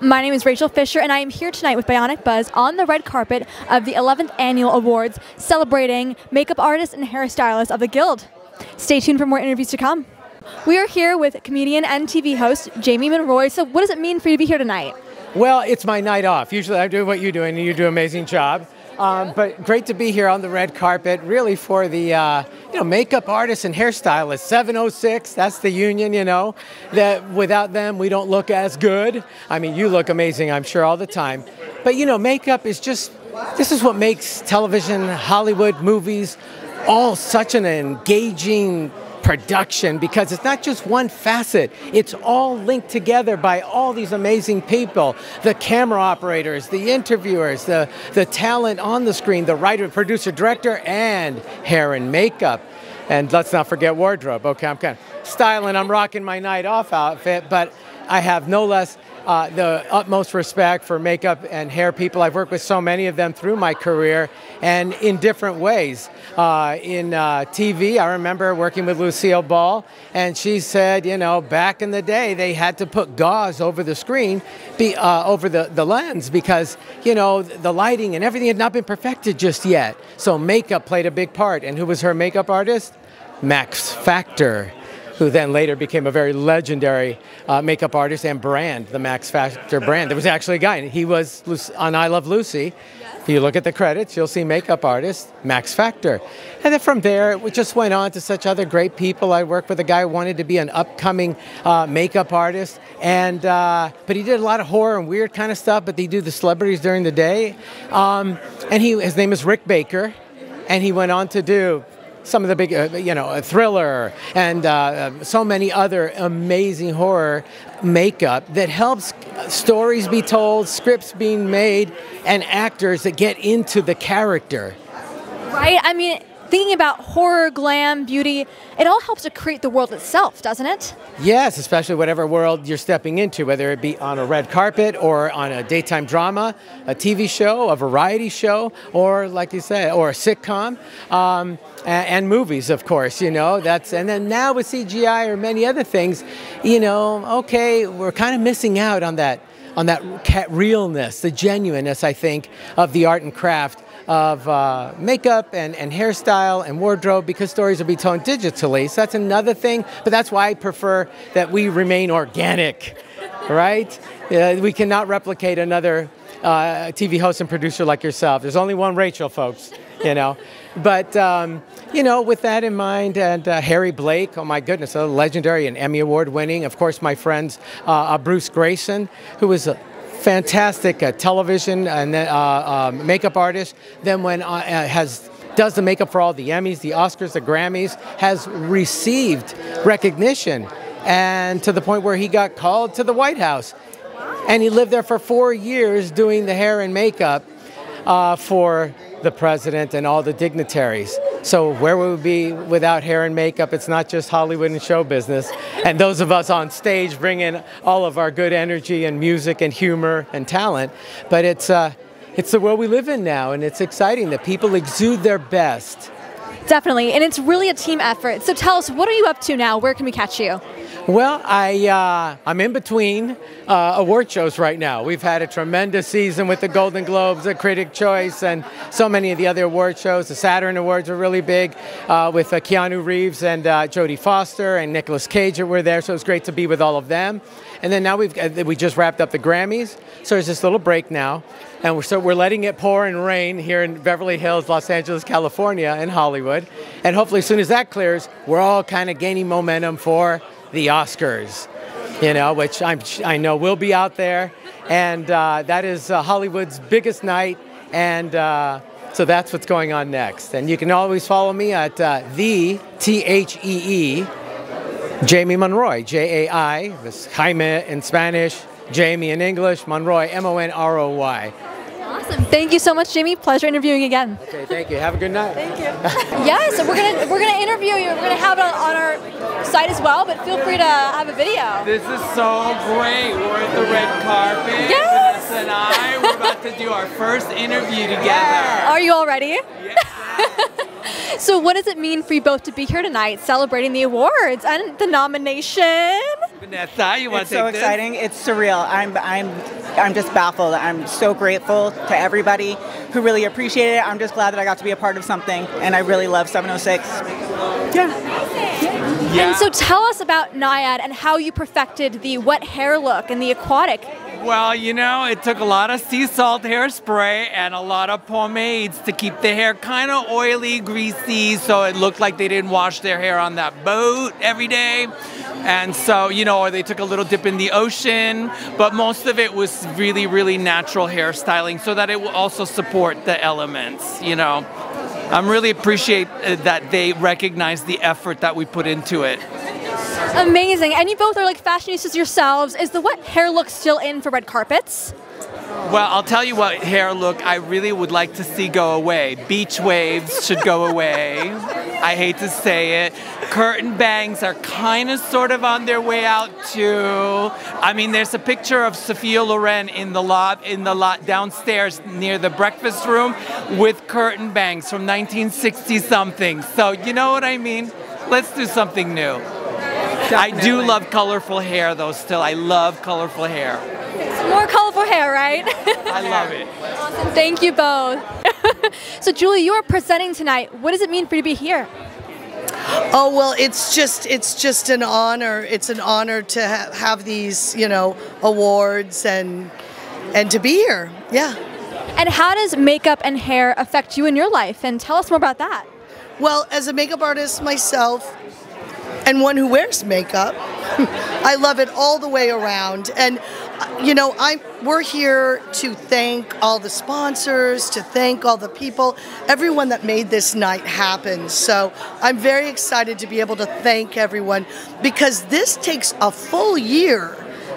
My name is Rachel Fisher, and I am here tonight with Bionic Buzz on the red carpet of the 11th Annual Awards celebrating makeup artists and hairstylists of the Guild. Stay tuned for more interviews to come. We are here with comedian and TV host Jamie Monroy. So, what does it mean for you to be here tonight? Well, it's my night off. Usually I do what you're doing, and you do an amazing job. Um, but great to be here on the red carpet, really for the uh, you know makeup artists and hairstylists. 706, that's the union, you know. That without them we don't look as good. I mean, you look amazing, I'm sure, all the time. But you know, makeup is just this is what makes television, Hollywood, movies, all such an engaging production because it's not just one facet, it's all linked together by all these amazing people the camera operators, the interviewers, the, the talent on the screen, the writer, producer, director, and hair and makeup. And let's not forget wardrobe. Okay, I'm kind of styling, I'm rocking my night off outfit, but I have no less uh, the utmost respect for makeup and hair people. I've worked with so many of them through my career and in different ways. Uh, in uh, TV, I remember working with Lucille Ball, and she said, you know, back in the day, they had to put gauze over the screen, be, uh, over the, the lens, because, you know, the lighting and everything had not been perfected just yet. So makeup played a big part. And who was her makeup artist? Max Factor who then later became a very legendary uh, makeup artist and brand, the Max Factor brand. There was actually a guy, and he was on I Love Lucy. If you look at the credits, you'll see makeup artist Max Factor. And then from there, it just went on to such other great people. I worked with a guy who wanted to be an upcoming uh, makeup artist, and uh, but he did a lot of horror and weird kind of stuff. But they do the celebrities during the day. Um, and he, his name is Rick Baker, and he went on to do some of the big, uh, you know, thriller and uh, so many other amazing horror makeup that helps stories be told, scripts being made, and actors that get into the character. Right? I mean, thinking about horror, glam, beauty, it all helps to create the world itself, doesn't it? Yes, especially whatever world you're stepping into, whether it be on a red carpet or on a daytime drama, a TV show, a variety show, or like you said, or a sitcom. Um, and, and movies, of course, you know. That's and then now with CGI or many other things, you know. Okay, we're kind of missing out on that on that realness, the genuineness, I think, of the art and craft of uh, makeup and, and hairstyle and wardrobe because stories will be told digitally. So that's another thing, but that's why I prefer that we remain organic, right? Uh, we cannot replicate another uh, TV host and producer like yourself. There's only one Rachel, folks, you know. But, um, you know, with that in mind, and uh, Harry Blake, oh my goodness, a legendary and Emmy Award winning. Of course, my friends, uh, uh Bruce Grayson, who was fantastic uh, television and uh, makeup artist, then when has does the makeup for all the Emmys, the Oscars, the Grammys, has received recognition, and to the point where he got called to the White House. And he lived there for four years doing the hair and makeup uh, for the president and all the dignitaries. So where would we be without hair and makeup? It's not just Hollywood and show business. And those of us on stage bring in all of our good energy and music and humor and talent. But it's, uh, it's the world we live in now, and it's exciting that people exude their best. Definitely, and it's really a team effort. So tell us, what are you up to now? Where can we catch you? Well, I, uh, I'm in between uh, award shows right now. We've had a tremendous season with the Golden Globes, the Critic Choice, and so many of the other award shows. The Saturn Awards were really big uh, with uh, Keanu Reeves and uh, Jodie Foster and Nicolas Cage were there, so it was great to be with all of them. And then now we've uh, we just wrapped up the Grammys, so there's this little break now, and we're so we're letting it pour and rain here in Beverly Hills, Los Angeles, California, and Hollywood, and hopefully as soon as that clears, we're all kind of gaining momentum for the Oscars, you know, which I'm, I know will be out there. And uh, that is uh, Hollywood's biggest night. And uh, so that's what's going on next. And you can always follow me at uh, the T H E E, Jaime Monroy, J A I, Jaime in Spanish, Jamie in English, Monroy, M O N R O Y. Awesome. Thank you so much, Jimmy. Pleasure interviewing again. Okay, thank you. Have a good night. Thank you. yes, we're gonna we're gonna interview you. We're gonna have it on, on, our site as well, but feel free to have a video. This is so great. We're at the red carpet. Yes. Vanessa and I. We're about to do our first interview together. Are you all ready? Yeah. so what does it mean for you both to be here tonight celebrating the awards and the nomination? Vanessa, you want It's to so take this? exciting. It's surreal. I'm I'm I'm just baffled. I'm so grateful to everybody who really appreciated it. I'm just glad that I got to be a part of something, and I really love 706. Yeah. Yeah. And so tell us about Nyad and how you perfected the wet hair look and the aquatic. Well, you know, it took a lot of sea salt hairspray and a lot of pomades to keep the hair kind of oily, greasy, so it looked like they didn't wash their hair on that boat every day. And so, you know, or they took a little dip in the ocean, but most of it was really, really natural hairstyling so that it will also support the elements, you know. I'm really appreciate uh, that they recognize the effort that we put into it. Amazing. And you both are like fashionistas yourselves. Is the wet hair look still in for red carpets? Well, I'll tell you what hair look I really would like to see go away. Beach waves should go away. I hate to say it. Curtain bangs are kind of sort of on their way out too. I mean, there's a picture of Sophia Loren in the lot in the lot downstairs near the breakfast room with curtain bangs from 1960 something. So, you know what I mean? Let's do something new. I do love colorful hair though still. I love colorful hair. More colorful hair, right? I love it. awesome. Thank you both. so, Julie, you are presenting tonight. What does it mean for you to be here? Oh well, it's just it's just an honor. It's an honor to ha- have these you know awards and and to be here. Yeah. And how does makeup and hair affect you in your life? And tell us more about that. Well, as a makeup artist myself, and one who wears makeup, I love it all the way around. And you know, I we're here to thank all the sponsors, to thank all the people, everyone that made this night happen. So I'm very excited to be able to thank everyone because this takes a full year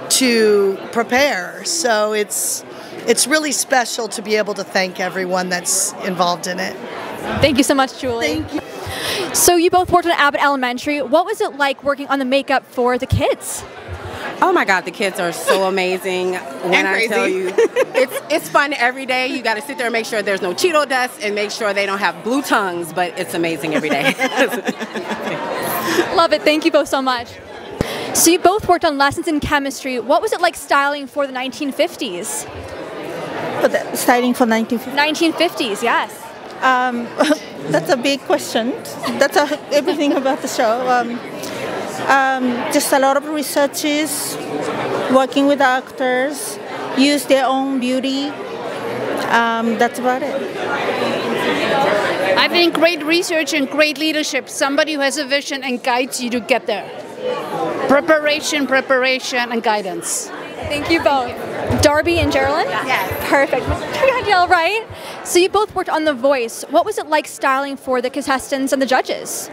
to prepare. So it's it's really special to be able to thank everyone that's involved in it. Thank you so much, Julie. Thank you. So, you both worked on Abbott Elementary. What was it like working on the makeup for the kids? Oh my God, the kids are so amazing. When And I tell you, it's it's fun every day. You got to sit there and make sure there's no Cheeto dust and make sure they don't have blue tongues. But it's amazing every day. Love it. Thank you both so much. So, you both worked on lessons in chemistry. What was it like styling for the 1950s? For the styling for 1950. 1950s, yes. Um, that's a big question. That's a, everything about the show. Um, um, just a lot of researches, working with actors, use their own beauty. Um, that's about it. I think great research and great leadership, somebody who has a vision and guides you to get there. Preparation, preparation, and guidance. Thank you both. Darbie and Geraldine? Yes. Perfect. Yeah, right? So you both worked on The Voice. What was it like styling for the contestants and the judges?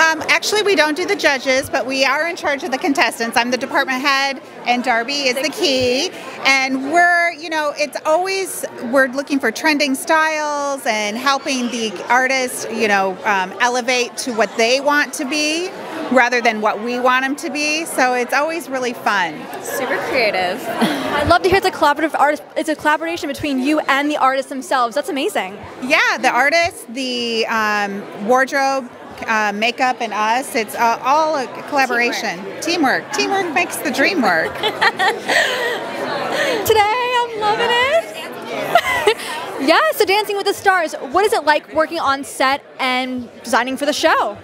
Um, actually, we don't do the judges, but we are in charge of the contestants. I'm the department head, and Darbie is the key. And we're, you know, it's always we're looking for trending styles and helping the artists, you know, um, elevate to what they want to be rather than what we want them to be. So it's always really fun. Super creative. I'd love to hear it's a collaborative artist. It's a collaboration between you and the artists themselves. That's amazing. Yeah, the artists, the um, wardrobe, uh, makeup, and us. It's uh, all a collaboration. Teamwork. Teamwork makes the dream work. Today, I'm loving it. yeah, so Dancing with the Stars. What is it like working on set and designing for the show?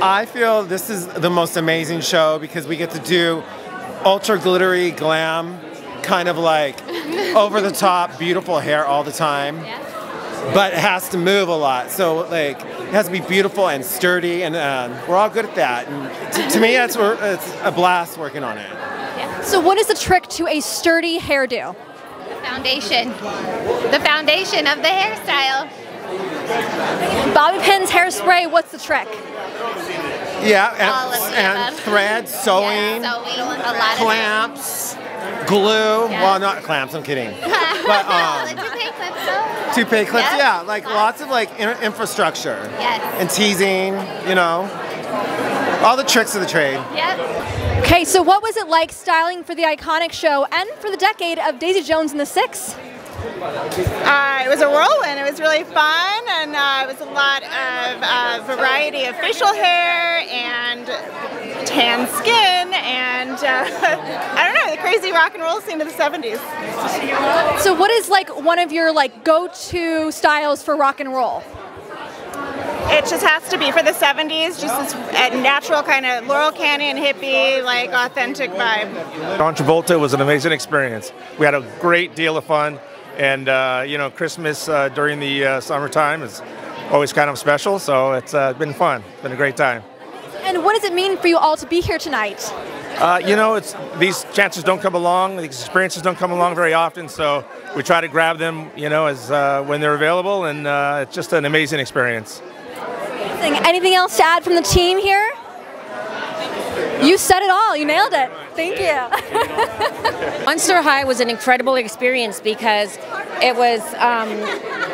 I feel this is the most amazing show because we get to do ultra glittery glam, kind of like over the top, beautiful hair all the time. But it has to move a lot, so like it has to be beautiful and sturdy, and um, we're all good at that. And to, to me, that's it's a blast working on it. So, what is the trick to a sturdy hairdo? The foundation. The foundation of the hairstyle. Bobby pins, hairspray. What's the trick? Yeah, All of and, and thread, sewing, Yeah, sewing, a lot of clamps, glue. Yeah. Well, not clamps. I'm kidding. but um, toupee clips though. Toupee clips, Yes. yeah, like lots of like in- infrastructure Yes. and teasing, you know, all the tricks of the trade. Yep. Okay, so what was it like styling for the iconic show and for the decade of Daisy Jones and the Six? Uh, it was a whirlwind. It was really fun, and uh, it was a lot of uh, variety of facial hair and tan skin and I don't know, the crazy rock and roll scene of the 70s. So, what is like one of your like go-to styles for rock and roll? It just has to be for the 70s, just this uh, natural kind of Laurel Canyon hippie, like authentic vibe. John Travolta was an amazing experience. We had a great deal of fun, and uh, you know, Christmas uh, during the uh, summertime is always kind of special. So it's uh, been fun. It's been a great time. And what does it mean for you all to be here tonight? Uh, you know, it's these chances don't come along, these experiences don't come along very often. So we try to grab them, you know, as uh, when they're available, and uh, it's just an amazing experience. Anything else to add from the team here? You said it all. You nailed it. Thank you. Monster High was an incredible experience because it was um,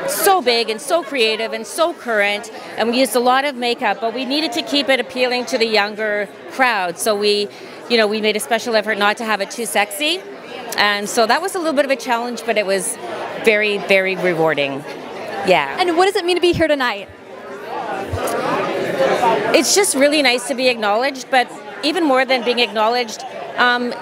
so big and so creative and so current, and we used a lot of makeup, but we needed to keep it appealing to the younger crowd. So we, you know, we made a special effort not to have it too sexy, and so that was a little bit of a challenge, but it was very, very rewarding. Yeah. And what does it mean to be here tonight? It's just really nice to be acknowledged, but even more than being acknowledged, um,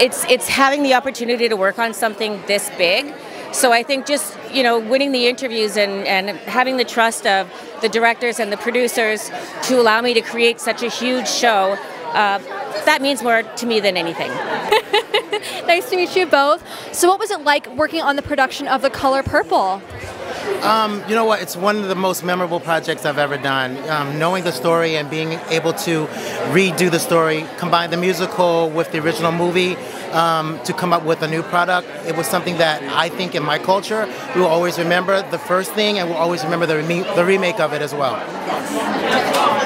it's it's having the opportunity to work on something this big. So I think just you know winning the interviews and, and having the trust of the directors and the producers to allow me to create such a huge show, uh, that means more to me than anything. nice to meet you both. So, what was it like working on the production of The Color Purple? Um, you know what? It's one of the most memorable projects I've ever done. Um, knowing the story and being able to redo the story, combine the musical with the original movie um, to come up with a new product, it was something that I think in my culture we will always remember the first thing and we'll always remember the, reme- the remake of it as well.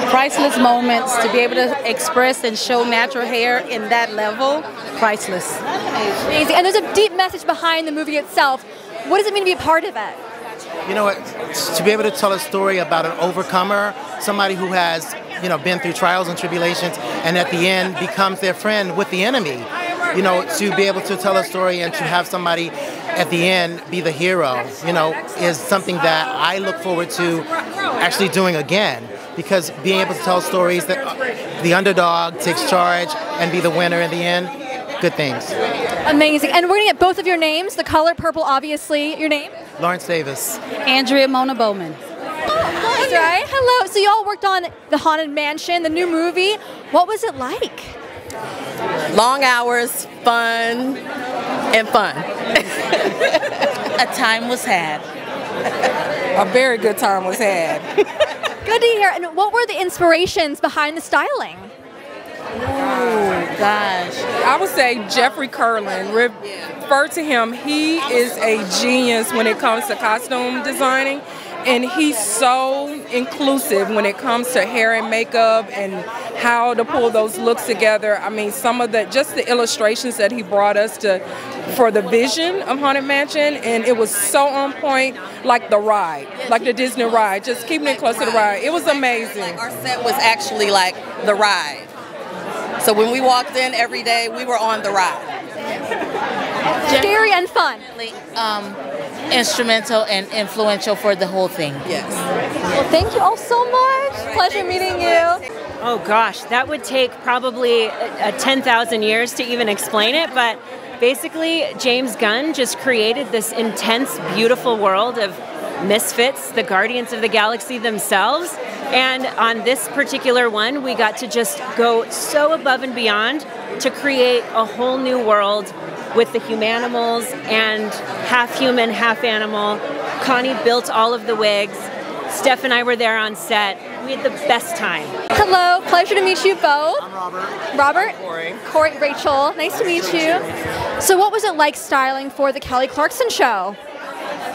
Priceless moments to be able to express and show natural hair in that level, priceless. Amazing. And there's a deep message behind the movie itself. What does it mean to be a part of it? You know what? To be able to tell a story about an overcomer somebody who has you know been through trials and tribulations and at the end becomes their friend with the enemy. You know to be able to tell a story and to have somebody at the end be the hero you know is something that i look forward to actually doing again. Because being able to tell stories that the underdog takes charge and be the winner in the end good things Amazing. And we're going to get both of your names. The color purple, obviously. Your name? lawrence davis Andrea Mona Bowman. Oh, that's right. Hello. So, you all worked on The Haunted Mansion, the new movie. What was it like? Long hours, fun, and fun. A time was had. A very good time was had. Good to hear. And what were the inspirations behind the styling? Oh gosh. I would say Jeffrey Kurland. Refer to him. He is a genius when it comes to costume designing. And he's so inclusive when it comes to hair and makeup and how to pull those looks together. I mean, some of the just the illustrations that he brought us to for the vision of Haunted Mansion, and it was so on point, like the ride, like the Disney ride, just keeping it close to the ride. It was amazing. Our set was actually like the ride. So when we walked in every day, we were on the ride. Scary and fun. Um, instrumental and influential for the whole thing. Yes. Well, thank you all so much. Pleasure meeting you. Oh gosh, that would take probably a, a 10,000 years to even explain it, but basically, James Gunn just created this intense, beautiful world of misfits, the guardians of the galaxy themselves. And on this particular one, we got to just go so above and beyond to create a whole new world with the humanimals and half human, half animal. Connie built all of the wigs. Steph and I were there on set. We had the best time. Hello, pleasure to meet you both. I'm Robert. Robert? Corey. Corey, Rachel, nice to meet you. So, what was it like styling for the Kelly Clarkson show?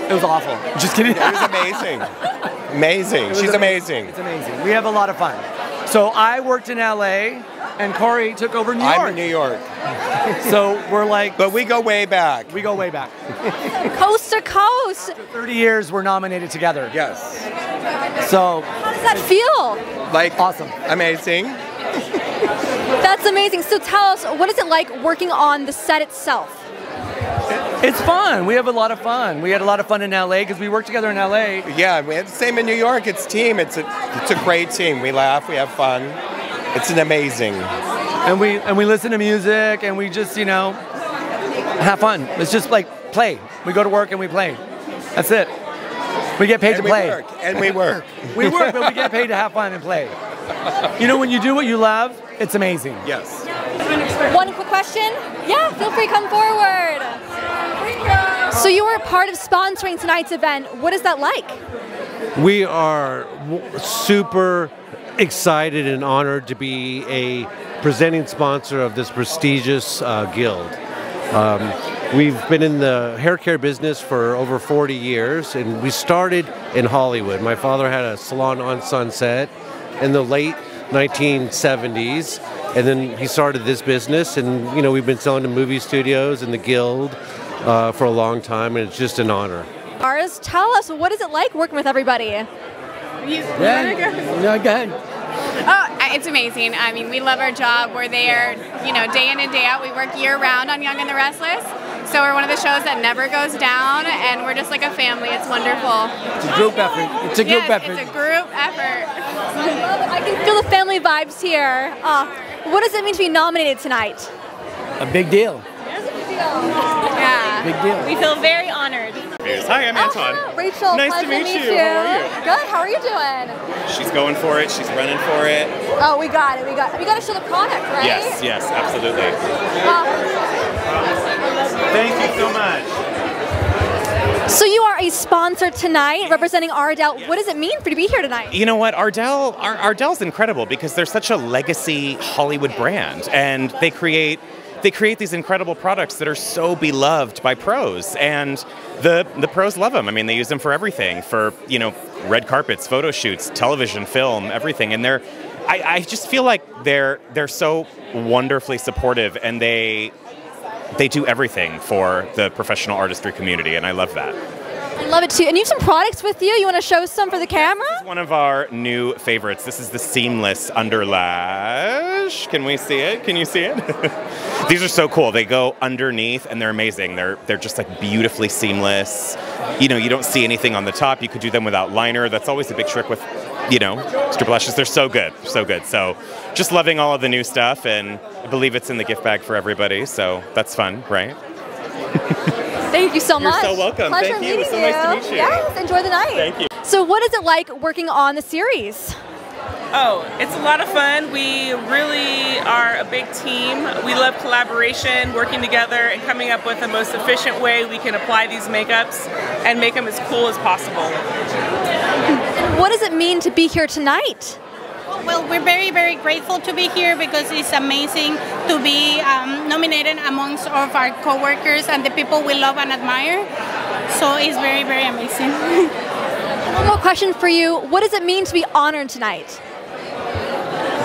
It was awful. Just kidding. It was amazing. amazing. She's amazing. amazing. It's amazing. We have a lot of fun. So I worked in LA, and Corey took over New York. I'm in New York. so we're like. But we go way back. We go way back. Coast to coast. 30 years we're nominated together. Yes. So. How does that feel? Like. Awesome. Amazing. That's amazing. So, tell us, what is it like working on the set itself? It's fun. We have a lot of fun. We had a lot of fun in LA because we work together in LA. Yeah, we had the same in New York. It's team. It's a it's a great team. We laugh. We have fun. It's an amazing. And we and we listen to music and we just you know have fun. It's just like play. We go to work and we play. That's it. We get paid And to we play. work, and we work. we work, but we get paid to have fun and play. You know, when you do what you love, it's amazing. Yes. One quick question. Yeah, feel free to come forward. So you were part of sponsoring tonight's event. What is that like? We are super excited and honored to be a presenting sponsor of this prestigious uh, guild. Um, we've been in the hair care business for over 40 years, and we started in Hollywood. My father had a salon on Sunset in the late 1970s, and then he started this business, and you know we've been selling to movie studios and the guild uh, for a long time, and it's just an honor. Ours, tell us what is it like working with everybody? Yeah, go ahead. Oh, it's amazing. I mean, we love our job. We're there, you know, day in and day out. We work year round on Young and the Restless. So we're one of the shows that never goes down, and we're just like a family. It's wonderful. It's a group effort. It's a group yes, effort. It's a group effort. I can feel the family vibes here. Uh, what does it mean to be nominated tonight? A big deal. Yeah. Big deal. We feel very honored. Hi, I'm Anton. Rachel, Nice to pleasure meet you. How are you? Good. How are you doing? She's going for it. She's running for it. Oh, we got it. We got. It. We got to show the product, right? Yes, yes, absolutely. Uh, Thank you so much. So you are a sponsor tonight, representing Ardell. What does it mean for you to be here tonight? You know what? Ardell, Ar- Ardell's incredible because they're such a legacy Hollywood brand, and they create they create these incredible products that are so beloved by pros, and the the pros love them. I mean, they use them for everything, for you know, red carpets, photo shoots, television, film, everything, and they're. I, I just feel like they're they're so wonderfully supportive, and they they do everything for the professional artistry community, and I love that. I love it too. And you have some products with you. You want to show some for the camera? One of our new favorites. This is the seamless underlash. Can we see it? Can you see it? These are so cool. They go underneath and they're amazing. They're they're just like beautifully seamless. You know, you don't see anything on the top. You could do them without liner. That's always a big trick with, you know, strip lashes. They're so good, so good. So, just loving all of the new stuff, and I believe it's in the gift bag for everybody. So that's fun, right? Thank you so much. You're so welcome. Pleasure Thank you. It was meeting so nice to meet you. Yes, enjoy the night. Thank you. So, what is it like working on the series? Oh, it's a lot of fun. We really are a big team. We love collaboration, working together, and coming up with the most efficient way we can apply these makeups and make them as cool as possible. What does it mean to be here tonight? Well, we're very, very grateful to be here because it's amazing to be um, nominated amongst all of our coworkers and the people we love and admire. So it's very, very amazing. One more question for you. What does it mean to be honored tonight?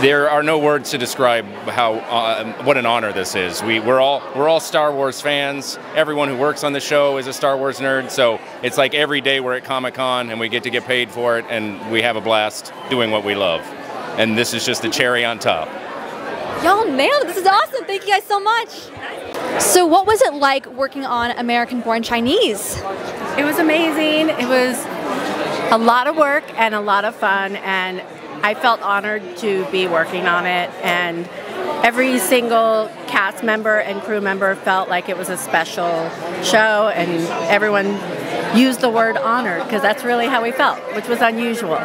There are no words to describe how uh, what an honor this is. We we're all we're all Star Wars fans. Everyone who works on the show is a Star Wars nerd. So it's like every day we're at Comic Con and we get to get paid for it, and we have a blast doing what we love. And this is just the cherry on top. Y'all nailed it. This is awesome. Thank you guys so much. So, what was it like working on American Born Chinese? It was amazing. It was a lot of work and a lot of fun, and I felt honored to be working on it. And every single cast member and crew member felt like it was a special show, and everyone used the word honored because that's really how we felt, which was unusual.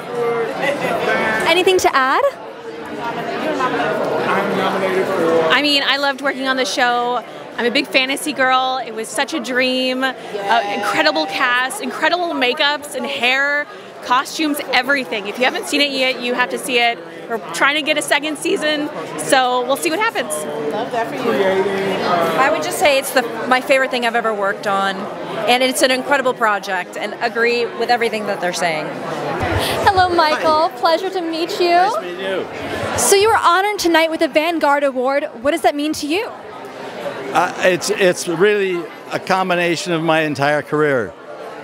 Anything to add? I mean, I loved working on the show. I'm a big fantasy girl. It was such a dream. Uh, incredible cast, incredible makeups and hair, costumes, everything. If you haven't seen it yet, you have to see it. We're trying to get a second season, so we'll see what happens. Love that for you. I would just say it's the my favorite thing I've ever worked on, and it's an incredible project. And agree with everything that they're saying. Hello, Michael. Pleasure to meet you. Nice to meet you. So, you were honored tonight with the Vanguard Award. What does that mean to you? Uh, it's it's really a combination of my entire career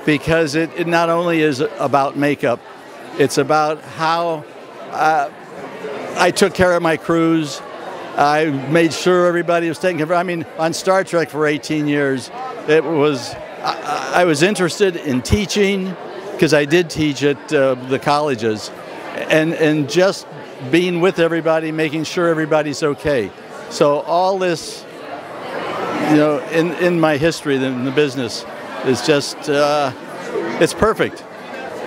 because it, it not only is about makeup, it's about how uh, I took care of my crews. I made sure everybody was taken care of. I mean, on Star Trek for 18 years, it was I, I was interested in teaching because I did teach at uh, the colleges, and and just being with everybody, making sure everybody's okay. So all this, you know, in, in my history in the business is just, uh, it's perfect.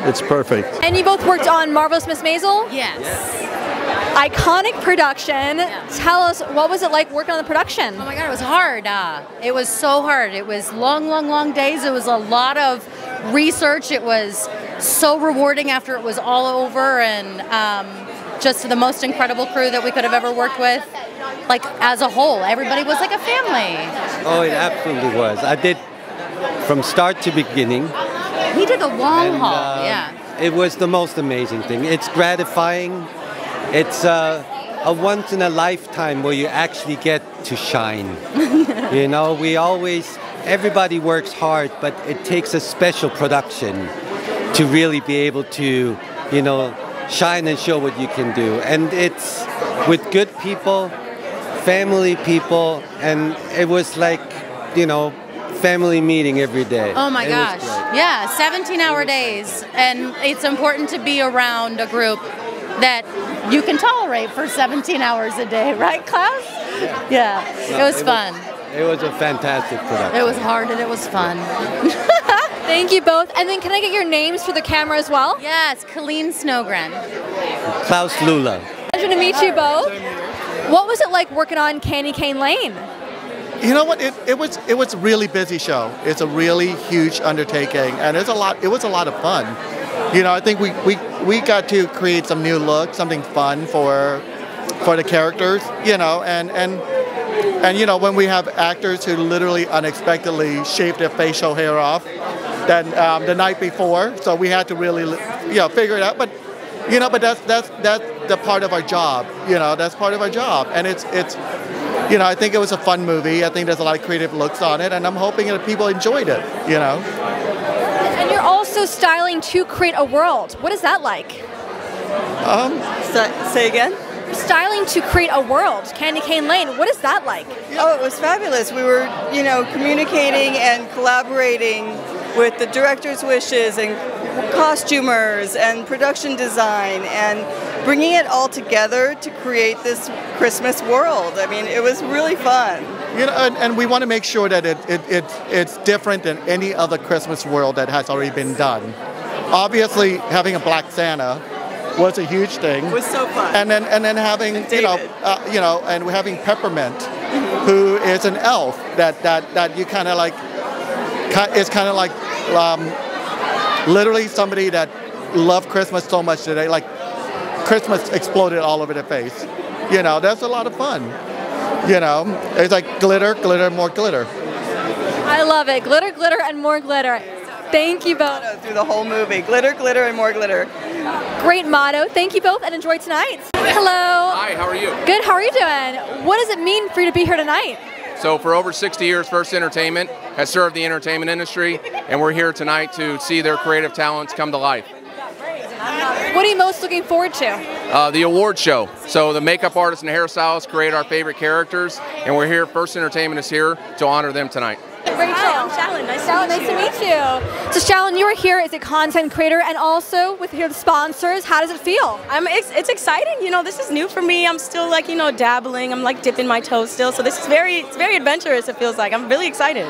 It's perfect. And you both worked on Marvelous Miss Maisel? Yes. Iconic production. Tell us, what was it like working on the production? Oh my God, it was hard. Uh, it was so hard. It was long, long, long days. It was a lot of research. It was so rewarding after it was all over, and um, just the most incredible crew that we could have ever worked with. Like as a whole, everybody was like a family. Oh, it absolutely was. I did from start to beginning. We did the long And, haul. uh, yeah. It was the most amazing thing. It's gratifying. It's uh, a once in a lifetime where you actually get to shine. you know, we always, everybody works hard, but it takes a special production to really be able to, you know, shine and show what you can do. And it's with good people, family people, and it was like, you know, family meeting every day. Oh my It gosh. Yeah, 17 hour days. And it's important to be around a group that you can tolerate for 17 hours a day, right, Claus? Yeah, it No, was fun. It was a fantastic production. It was hard and it was fun. Thank you both. And then can I get your names for the camera as well? Yes, Colleen Snowgren. Claus Lulla. Pleasure to meet you both. What was it like working on Candy Cane Lane? You know what? It, it was it was a really busy show. It's a really huge undertaking, and it's a lot. It was a lot of fun. You know, I think we, we, we got to create some new look, something fun for for the characters. You know, and and and you know when we have actors who literally unexpectedly shave their facial hair off, than um, the night before, so we had to really you know figure it out. But you know, but that's that's that's the part of our job. You know, that's part of our job, and it's it's you know, I think it was a fun movie. I think there's a lot of creative looks on it, and I'm hoping that people enjoyed it. You know, And you're also styling to create a world. What is that like? um, Say again? Styling to create a world. Candy Cane Lane. What is that like? Oh, it was fabulous. We were, you know, communicating and collaborating with the director's wishes and costumers and production design and bringing it all together to create this Christmas world. I mean, it was really fun. you know, and, and we want to make sure that it, it, it it's different than any other Christmas world that has already been done. Obviously, having a Black Santa was a huge thing. It was so fun. And then and then having you know uh, you know and we're having Peppermint, who is an elf that that that you kind of like is kind of like um, literally somebody that loved Christmas so much today like Christmas exploded all over their face. You know, that's a lot of fun. You know, it's like glitter, glitter, more glitter. I love it. Glitter, glitter, and more glitter. Thank you both. Through the whole movie. Glitter, glitter, and more glitter. Great motto. Thank you both and enjoy tonight. Hello. Hi, how are you? Good. How are you doing? What does it mean for you to be here tonight? So, for over 60 years, First Entertainment has served the entertainment industry, and we're here tonight to see their creative talents come to life. What are you most looking forward to? Uh, the award show. So, the makeup artists and hairstylists create our favorite characters, and we're here. First Entertainment is here to honor them tonight. Rachel. Hi, I'm Challan. Nice, Challan, nice to meet you. So, Challan, you are here as a content creator and also with here the sponsors. How does it feel? I'm ex- it's exciting. You know, this is new for me. I'm still like, you know, dabbling. I'm like dipping my toes still. So this is very it's very adventurous it feels like. I'm really excited.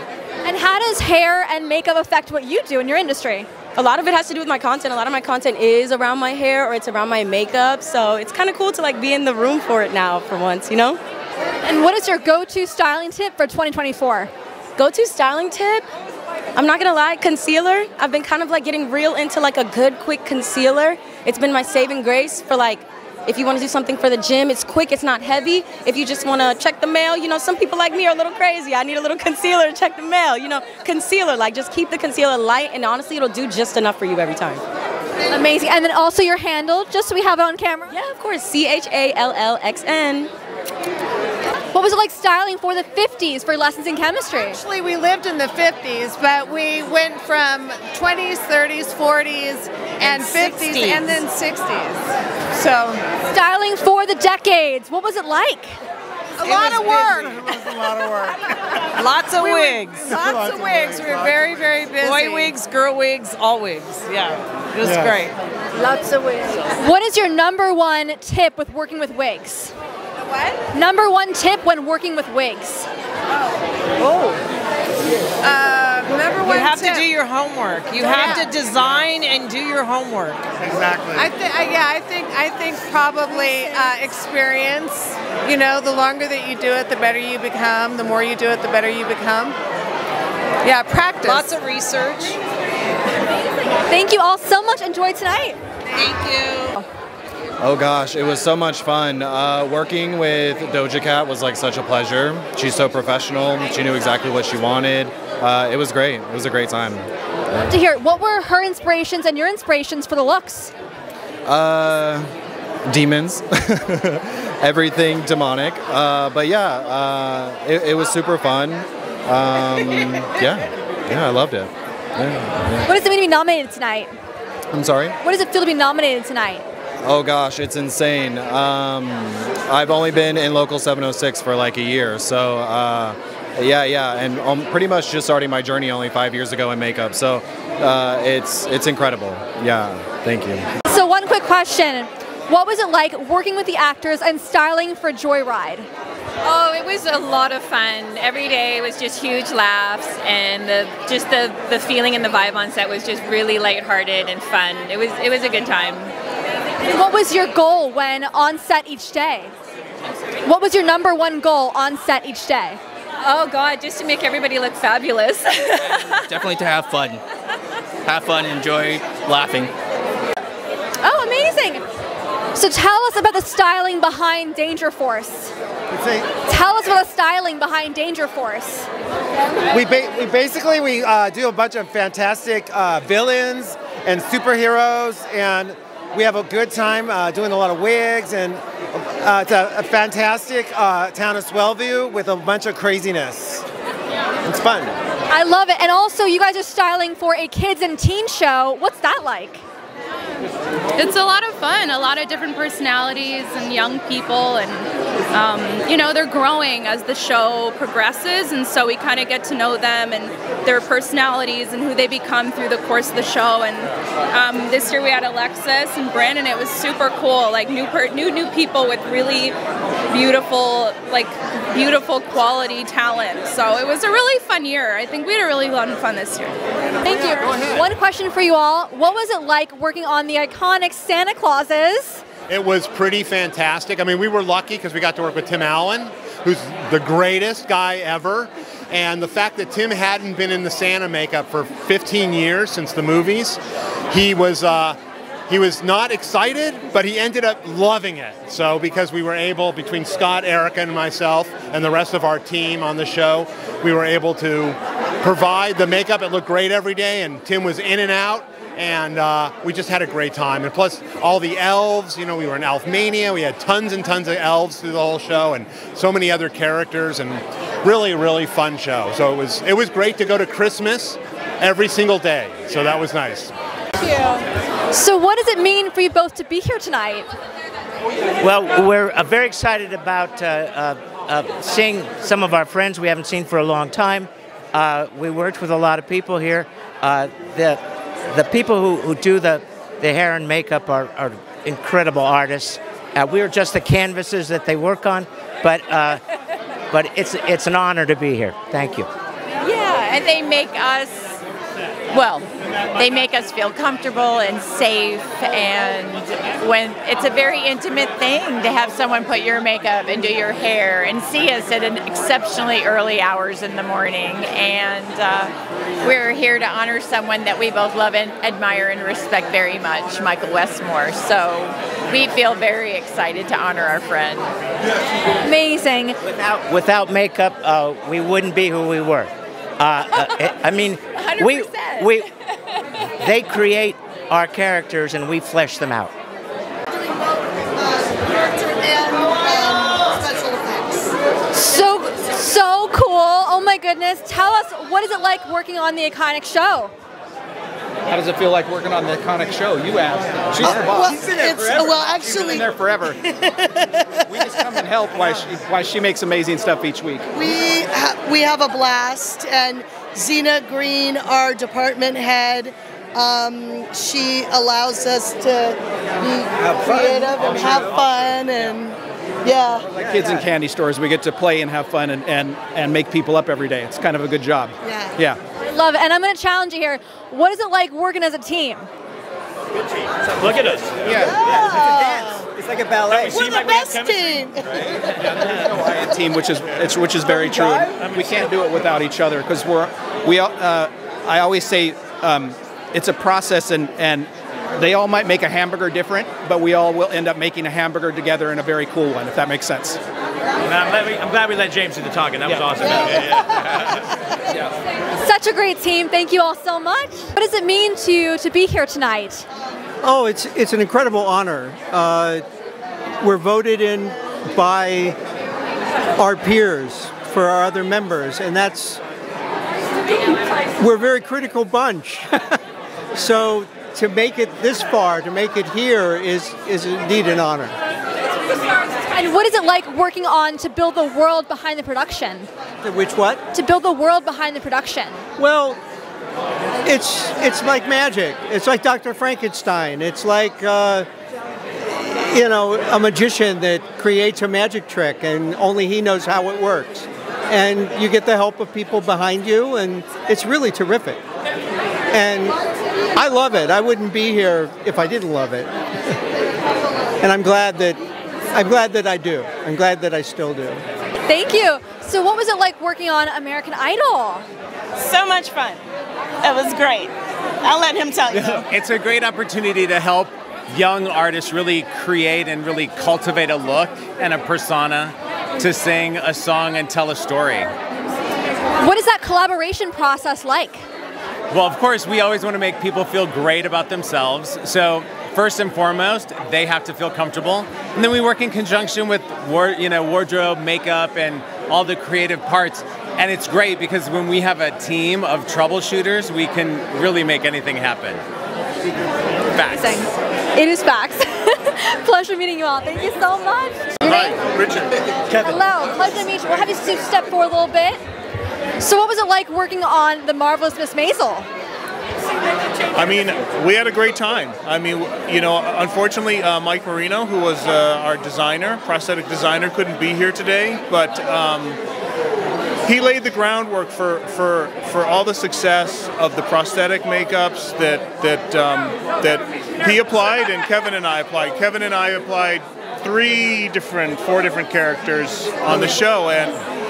And how does hair and makeup affect what you do in your industry? A lot of it has to do with my content. A lot of my content is around my hair or it's around my makeup. So it's kind of cool to like be in the room for it now for once, you know? And what is your go-to styling tip for 2024? Go-to styling tip? I'm not gonna lie, concealer. I've been kind of like getting real into like a good quick concealer. It's been my saving grace for like if you want to do something for the gym, it's quick, it's not heavy. If you just want to check the mail, you know, some people like me are a little crazy. I need a little concealer to check the mail. You know, concealer, like just keep the concealer light, and honestly, it'll do just enough for you every time. Amazing. And then also your handle, just so we have it on camera. Yeah, of course. C H A L L X N. What was it like styling for the 50s for lessons in chemistry? Actually, we lived in the 50s, but we went from 20s, 30s, 40s, and, 50s, 60s. and then 60s. So, Styling for the decades. What was it like? a lot of work. It was a lot of work. Lots of We were- wigs. lots of wigs. We were very, very busy. Boy wigs, girl wigs, all wigs. Yeah, it was Yes. great. Lots of wigs. What is your number one tip with working with wigs? What? Number one tip when working with wigs. Oh. Uh, number one You have tip. to do your homework. You have to design and do your homework. Exactly. I think, yeah, I think, I think probably uh, experience. You know, the longer that you do it, the better you become. The more you do it, the better you become. Yeah, practice. Lots of research. Thank you all so much. Enjoy tonight. Thank you. Oh gosh, it was so much fun. Uh, working with Doja Cat was like such a pleasure. She's so professional. She knew exactly what she wanted. Uh, it was great. It was a great time. To hear, what were her inspirations and your inspirations for the looks? Uh, demons, everything demonic. Uh, but yeah, uh, it, it was super fun. Um, yeah, yeah, I loved it. Yeah, yeah. What does it mean to be nominated tonight? I'm sorry. What does it feel to be nominated tonight? Oh gosh, it's insane. Um, I've only been in Local 706 for like a year, so uh, yeah, yeah, and I'm pretty much just starting my journey only five years ago in makeup. So uh, it's it's incredible. Yeah, thank you. So, one quick question. What was it like working with the actors and styling for Joyride? Oh, it was a lot of fun. Every day was just huge laughs, and the, just the, the feeling and the vibe on set was just really lighthearted and fun. It was it was a good time. What was your goal when on set each day? What was your number one goal on set each day? Oh God, just to make everybody look fabulous. Definitely to have fun. Have fun, enjoy laughing. Oh, amazing! So tell us about the styling behind Danger Force. Tell us about the styling behind Danger Force. we, ba- we basically we uh, do a bunch of fantastic uh, villains and superheroes and we have a good time uh, doing a lot of wigs and uh, it's a, a fantastic uh, town of swellview with a bunch of craziness it's fun I love it. And also, you guys are styling for a kids and teen show. What's that like? It's a lot of fun, a lot of different personalities and young people, and um, you know, they're growing as the show progresses, and so we kind of get to know them and their personalities and who they become through the course of the show. And um, this year we had Alexis and Brandon. It was super cool, like new per- new new people with really beautiful, like beautiful quality talent. So it was a really fun year. I think we had a really lot of fun this year. Thank you. One question for you all. What was it like working on the iconic Santa Clauses? It was pretty fantastic. I mean, we were lucky because we got to work with Tim Allen, who's the greatest guy ever. And the fact that Tim hadn't been in the Santa makeup for 15 years since the movies, he was uh, he was not excited, but he ended up loving it. So because we were able, between Scott, Erica, and myself, and the rest of our team on the show, we were able to provide the makeup. It looked great every day, and Tim was in and out and uh, we just had a great time. And plus, all the elves, you know, we were in Elf Mania. We had tons and tons of elves through the whole show, and so many other characters, and really, really fun show. So it was it was great to go to Christmas every single day. So that was nice. Thank you. So, what does it mean for you both to be here tonight? Well, we're uh, very excited about uh, uh, uh, seeing some of our friends we haven't seen for a long time. Uh, we worked with a lot of people here. Uh, the the people who, who do the, the hair and makeup are, are incredible artists. Uh, we are just the canvases that they work on, but uh, but it's it's an honor to be here. Thank you. Yeah, and they make us, well, they make us feel comfortable and safe. And when it's a very intimate thing to have someone put your makeup and do your hair and see us at an exceptionally early hours in the morning. And uh, we're here to honor someone that we both love and admire and respect very much, Michael Westmore. So we feel very excited to honor our friend. Amazing. Without without makeup, uh, we wouldn't be who we were. Uh, uh, I mean, we 100%. we they create our characters and we flesh them out. So, so cool. Oh my goodness. Tell us, what is it like working on the iconic show? How does it feel like working on the iconic show? You asked. She's the uh, boss. Well, She's been there it's- forever. well, She's been actually- there forever. we just come and help while she while she makes amazing stuff each week. We ha- we have a blast, and Zena Green, our department head, um, she allows us to be creative and have fun, and yeah. Like kids in candy stores, we get to play and have fun and, and, and make people up every day. It's kind of a good job. Yeah. Yeah. I love it. And I'm going to challenge you here. What is it like working as a team? Look at us. Yeah. It's like a ballet. We're the best team. Riot team, which is it's, which is very true. We can't do it without each other because we're we. Uh, I always say um, it's a process, and and they all might make a hamburger different, but we all will end up making a hamburger together in a very cool one, if that makes sense. I'm, glad we, I'm glad we let James do the talking. That was awesome. Yeah, yeah. Such a great team. Thank you all so much. What does it mean to you to be here tonight? Oh, it's it's an incredible honor. Uh, we're voted in by our peers for our other members, and that's we're a very critical bunch. so to make it this far, to make it here, is is indeed an honor. And what is it like working on to build the world behind the production? Which what? To build the world behind the production. Well, it's it's like magic. It's like Dr. Frankenstein. It's like uh, you know a magician that creates a magic trick, and only he knows how it works. And you get the help of people behind you, and it's really terrific. And I love it. I wouldn't be here if I didn't love it. and I'm glad that I'm glad that I do. I'm glad that I still do. Thank you. So, what was it like working on American Idol? So much fun. It was great. I'll let him tell you. it's a great opportunity to help young artists really create and really cultivate a look and a persona to sing a song and tell a story. What is that collaboration process like? Well, of course, we always want to make people feel great about themselves. So, first and foremost, they have to feel comfortable. And then we work in conjunction with war, you know, wardrobe, makeup, and all the creative parts. And it's great because when we have a team of troubleshooters, we can really make anything happen. Facts. It is facts. Pleasure meeting you all. Thank you so much. Hi, Richard. Hello, pleasure to meet you. We'll have you step forward a little bit. So, what was it like working on the marvelous Miss Maisel? I mean, we had a great time. I mean, you know, unfortunately, uh, Mike Marino, who was uh, our designer, prosthetic designer, couldn't be here today, but um, he laid the groundwork for, for, for all the success of the prosthetic makeups that that um, that he applied and Kevin and I applied. Kevin and I applied three different, four different characters on the show, and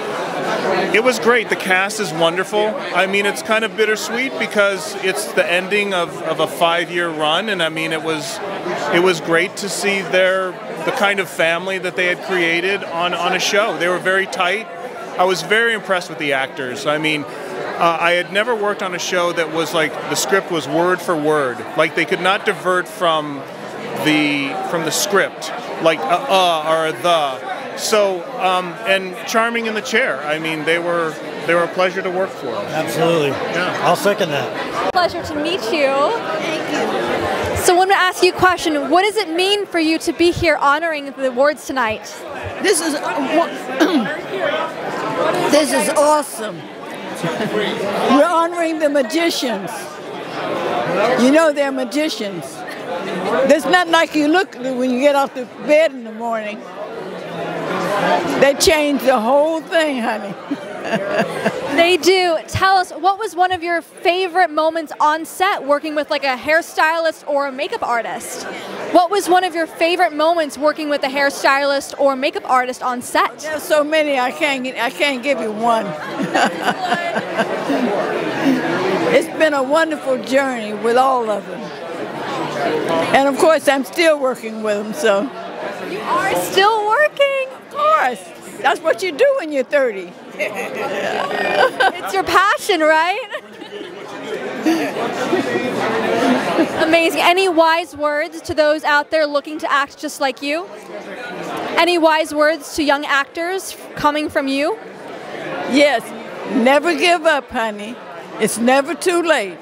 it was great. The cast is wonderful. I mean, it's kind of bittersweet because it's the ending of, of a five-year run, and I mean, it was it was great to see their the kind of family that they had created on on a show. They were very tight. I was very impressed with the actors. I mean. Uh, I had never worked on a show that was like the script was word for word. Like they could not divert from the from the script, like a uh or the. So um, and charming in the chair. I mean, they were they were a pleasure to work for. Absolutely. Yeah. I'll second that. Pleasure to meet you. Thank you. So, I want to ask you a question. What does it mean for you to be here honoring the awards tonight? This is this is awesome. We're honoring the magicians. You know they're magicians. There's nothing like you look when you get off the bed in the morning. They change the whole thing, honey. They do. Tell us, what was one of your favorite moments on set working with like a hairstylist or a makeup artist? What was one of your favorite moments working with a hairstylist or makeup artist on set? There's so many I can't I can't give you one. it's been a wonderful journey with all of them. And of course I'm still working with them, so You are still working? Of course. That's what you do when you're 30. it's your passion, right? Amazing. Any wise words to those out there looking to act just like you? Any wise words to young actors coming from you? Yes, never give up, honey. It's never too late.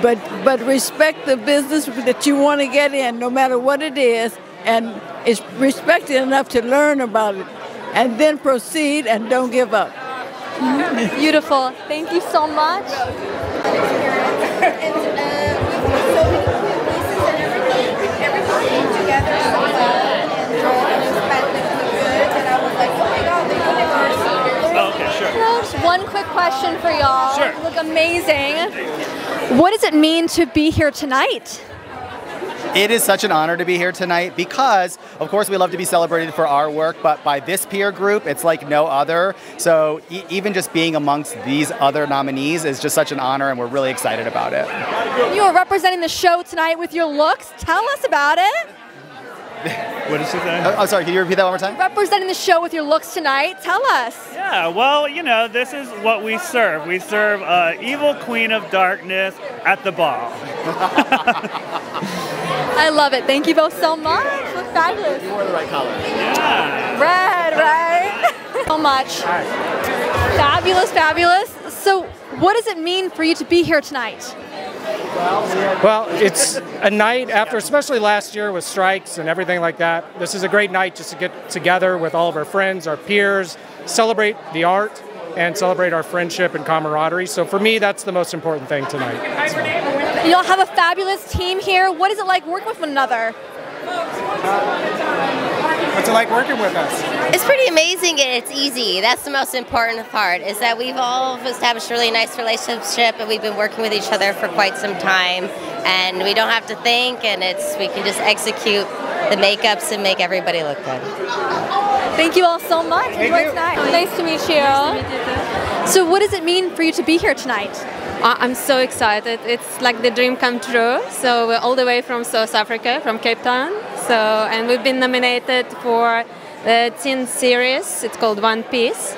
but but respect the business that you want to get in, no matter what it is, and is respected enough to learn about it, and then proceed and don't give up. Beautiful. Thank you so much. Okay, sure. Hello, just one quick question for y'all. Sure. You look amazing. What does it mean to be here tonight? It is such an honor to be here tonight because, of course, we love to be celebrated for our work, but by this peer group, it's like no other. So e- even just being amongst these other nominees is just such an honor, and we're really excited about it. You are representing the show tonight with your looks. Tell us about it. What is it then? Oh, oh, sorry, can you repeat that one more time? Representing the show with your looks tonight. Tell us. Yeah, well, you know, this is what we serve. We serve uh, evil queen of darkness at the ball. I love it. Thank you both so much. Look fabulous. You wore the right color. Yeah. Red, right? so much. Fabulous, fabulous. So, what does it mean for you to be here tonight? Well, it's a night after, especially last year with strikes and everything like that. This is a great night just to get together with all of our friends, our peers, celebrate the art, and celebrate our friendship and camaraderie. So for me, that's the most important thing tonight. You all have a fabulous team here. What is it like working with one another? What's it like working with us? It's pretty amazing and it's easy. That's the most important part is that we've all established a really nice relationship and we've been working with each other for quite some time and we don't have to think and it's we can just execute the makeups and make everybody look good. Thank you all so much. Enjoy tonight. Nice to meet you. So, what does it mean for you to be here tonight? I'm so excited. It's like the dream come true. So we're all the way from South Africa, from Cape Town. So and we've been nominated for the teen series. It's called One Piece.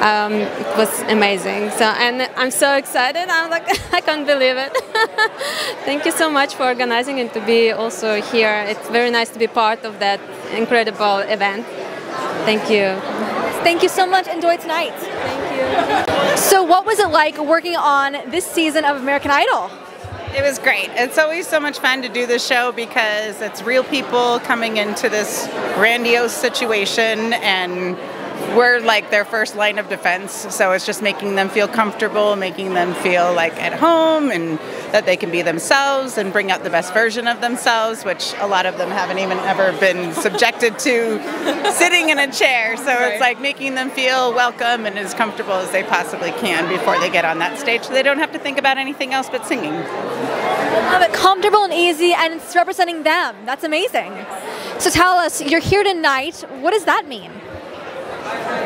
Um, it was amazing. So and I'm so excited. I'm like I can't believe it. Thank you so much for organizing and to be also here. It's very nice to be part of that incredible event. Thank you. Thank you so much. Enjoy tonight. Thank you. So, what was it like working on this season of American Idol? It was great. It's always so much fun to do this show because it's real people coming into this grandiose situation and we're like their first line of defense. So it's just making them feel comfortable, making them feel like at home and that they can be themselves and bring out the best version of themselves, which a lot of them haven't even ever been subjected to sitting in a chair. So it's like making them feel welcome and as comfortable as they possibly can before they get on that stage so they don't have to think about anything else but singing. Love it. Comfortable and easy, and it's representing them. That's amazing. So, tell us, you're here tonight. What does that mean?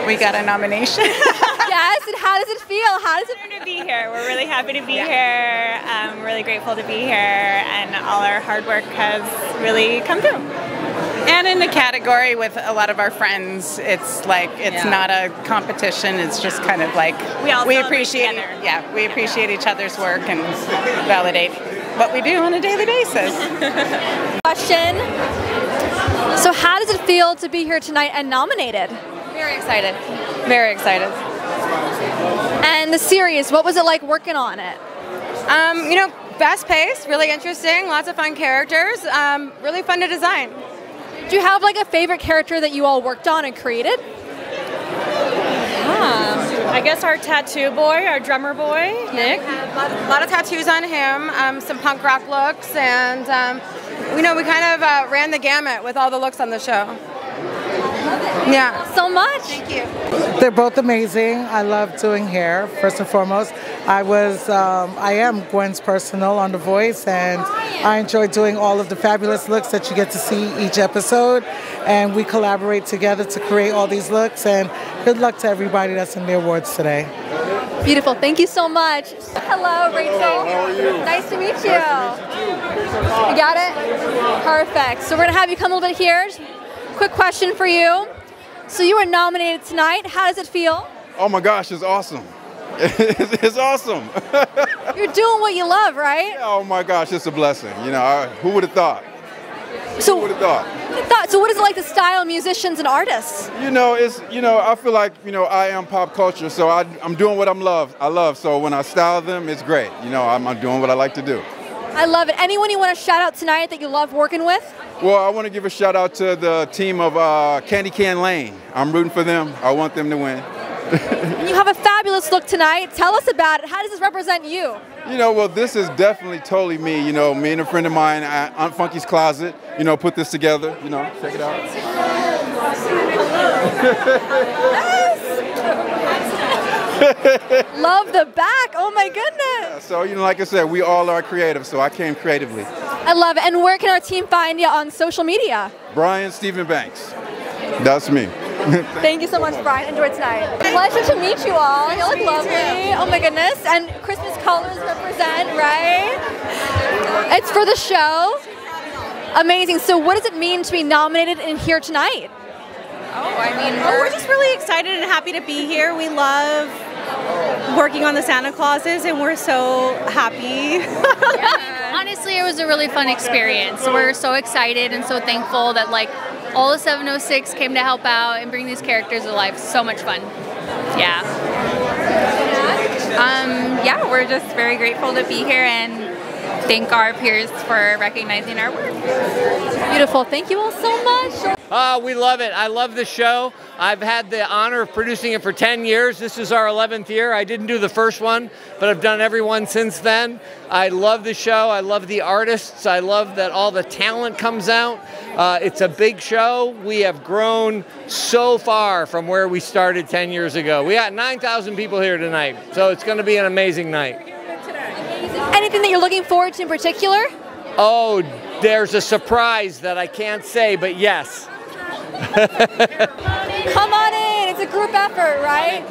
We got a nomination. yes, and how does it feel? How does it feel to be here? We're really happy to be here. Um, really grateful to be here, and all our hard work has really come through. And in the category with a lot of our friends, it's like it's Yeah. not a competition. It's just kind of like We all we appreciate together. yeah we appreciate each other's work and validate what we do on a daily basis. Question. So, how does it feel to be here tonight and nominated? Very excited. Very excited. And the series, what was it like working on it? Um, you know, fast paced, really interesting, lots of fun characters, um, really fun to design. Do you have like a favorite character that you all worked on and created? Um, I guess our tattoo boy, our drummer boy, Nick. A lot, a lot of tattoos on him, um, some punk rock looks, and um, you know, we kind of uh, ran the gamut with all the looks on the show. Yeah. So much. Thank you. They're both amazing. I love doing hair. First and foremost, I was, um, I am Gwen's personal on The Voice, and I enjoy doing all of the fabulous looks that you get to see each episode. And we collaborate together to create all these looks. And good luck to everybody that's in the awards today. Beautiful. Thank you so much. Hello, Rachel. How are you? Nice to meet you. You got it? Perfect. So we're gonna have you come a little bit here. Quick question for you. So you were nominated tonight. How does it feel? Oh my gosh, it's awesome. it's awesome. You're doing what you love, right? oh my gosh, it's a blessing. You know, I, who would have thought? So Who would have thought? Thought. So what is it like to style musicians and artists? You know, it's you know, I feel like you know, I am pop culture, so I, I'm doing what I'm love. I love. So when I style them, it's great. You know, I'm, I'm doing what I like to do. I love it. Anyone you want to shout out tonight that you love working with? Well, I want to give a shout out to the team of uh, Candy Cane Lane. I'm rooting for them. I want them to win. You have a fabulous look tonight. Tell us about it. How does this represent you? You know, well, this is definitely totally me. You know, me and a friend of mine at Aunt Funky's Closet, you know, put this together. You know, check it out. Love the back. Oh my goodness. So, you know, like I said, we all are creative, so I came creatively. I love it. And where can our team find you on social media? Brian Stephen Banks. That's me. Thank you so much, Brian. Enjoy tonight. Pleasure to meet you all. You look lovely. Oh my goodness. And Christmas colors represent, right? It's for the show. Amazing. So, what does it mean to be nominated in here tonight? Oh, I mean, we're, we're just really excited and happy to be here. We love working on the Santa Clauses, and we're so happy. Honestly, it was a really fun experience. We're so excited and so thankful that like all the 706 came to help out and bring these characters to life. So much fun. Yeah. Um, yeah, we're just very grateful to be here and thank our peers for recognizing our work. Beautiful. Thank you all so much. Uh, we love it. I love the show. I've had the honor of producing it for 10 years. This is our 11th year. I didn't do the first one, but I've done every one since then. I love the show. I love the artists. I love that all the talent comes out. Uh, it's a big show. We have grown so far from where we started 10 years ago. We got 9,000 people here tonight, so it's going to be an amazing night. Anything that you're looking forward to in particular? Oh, there's a surprise that I can't say, but yes. Come on in. It's a group effort, right?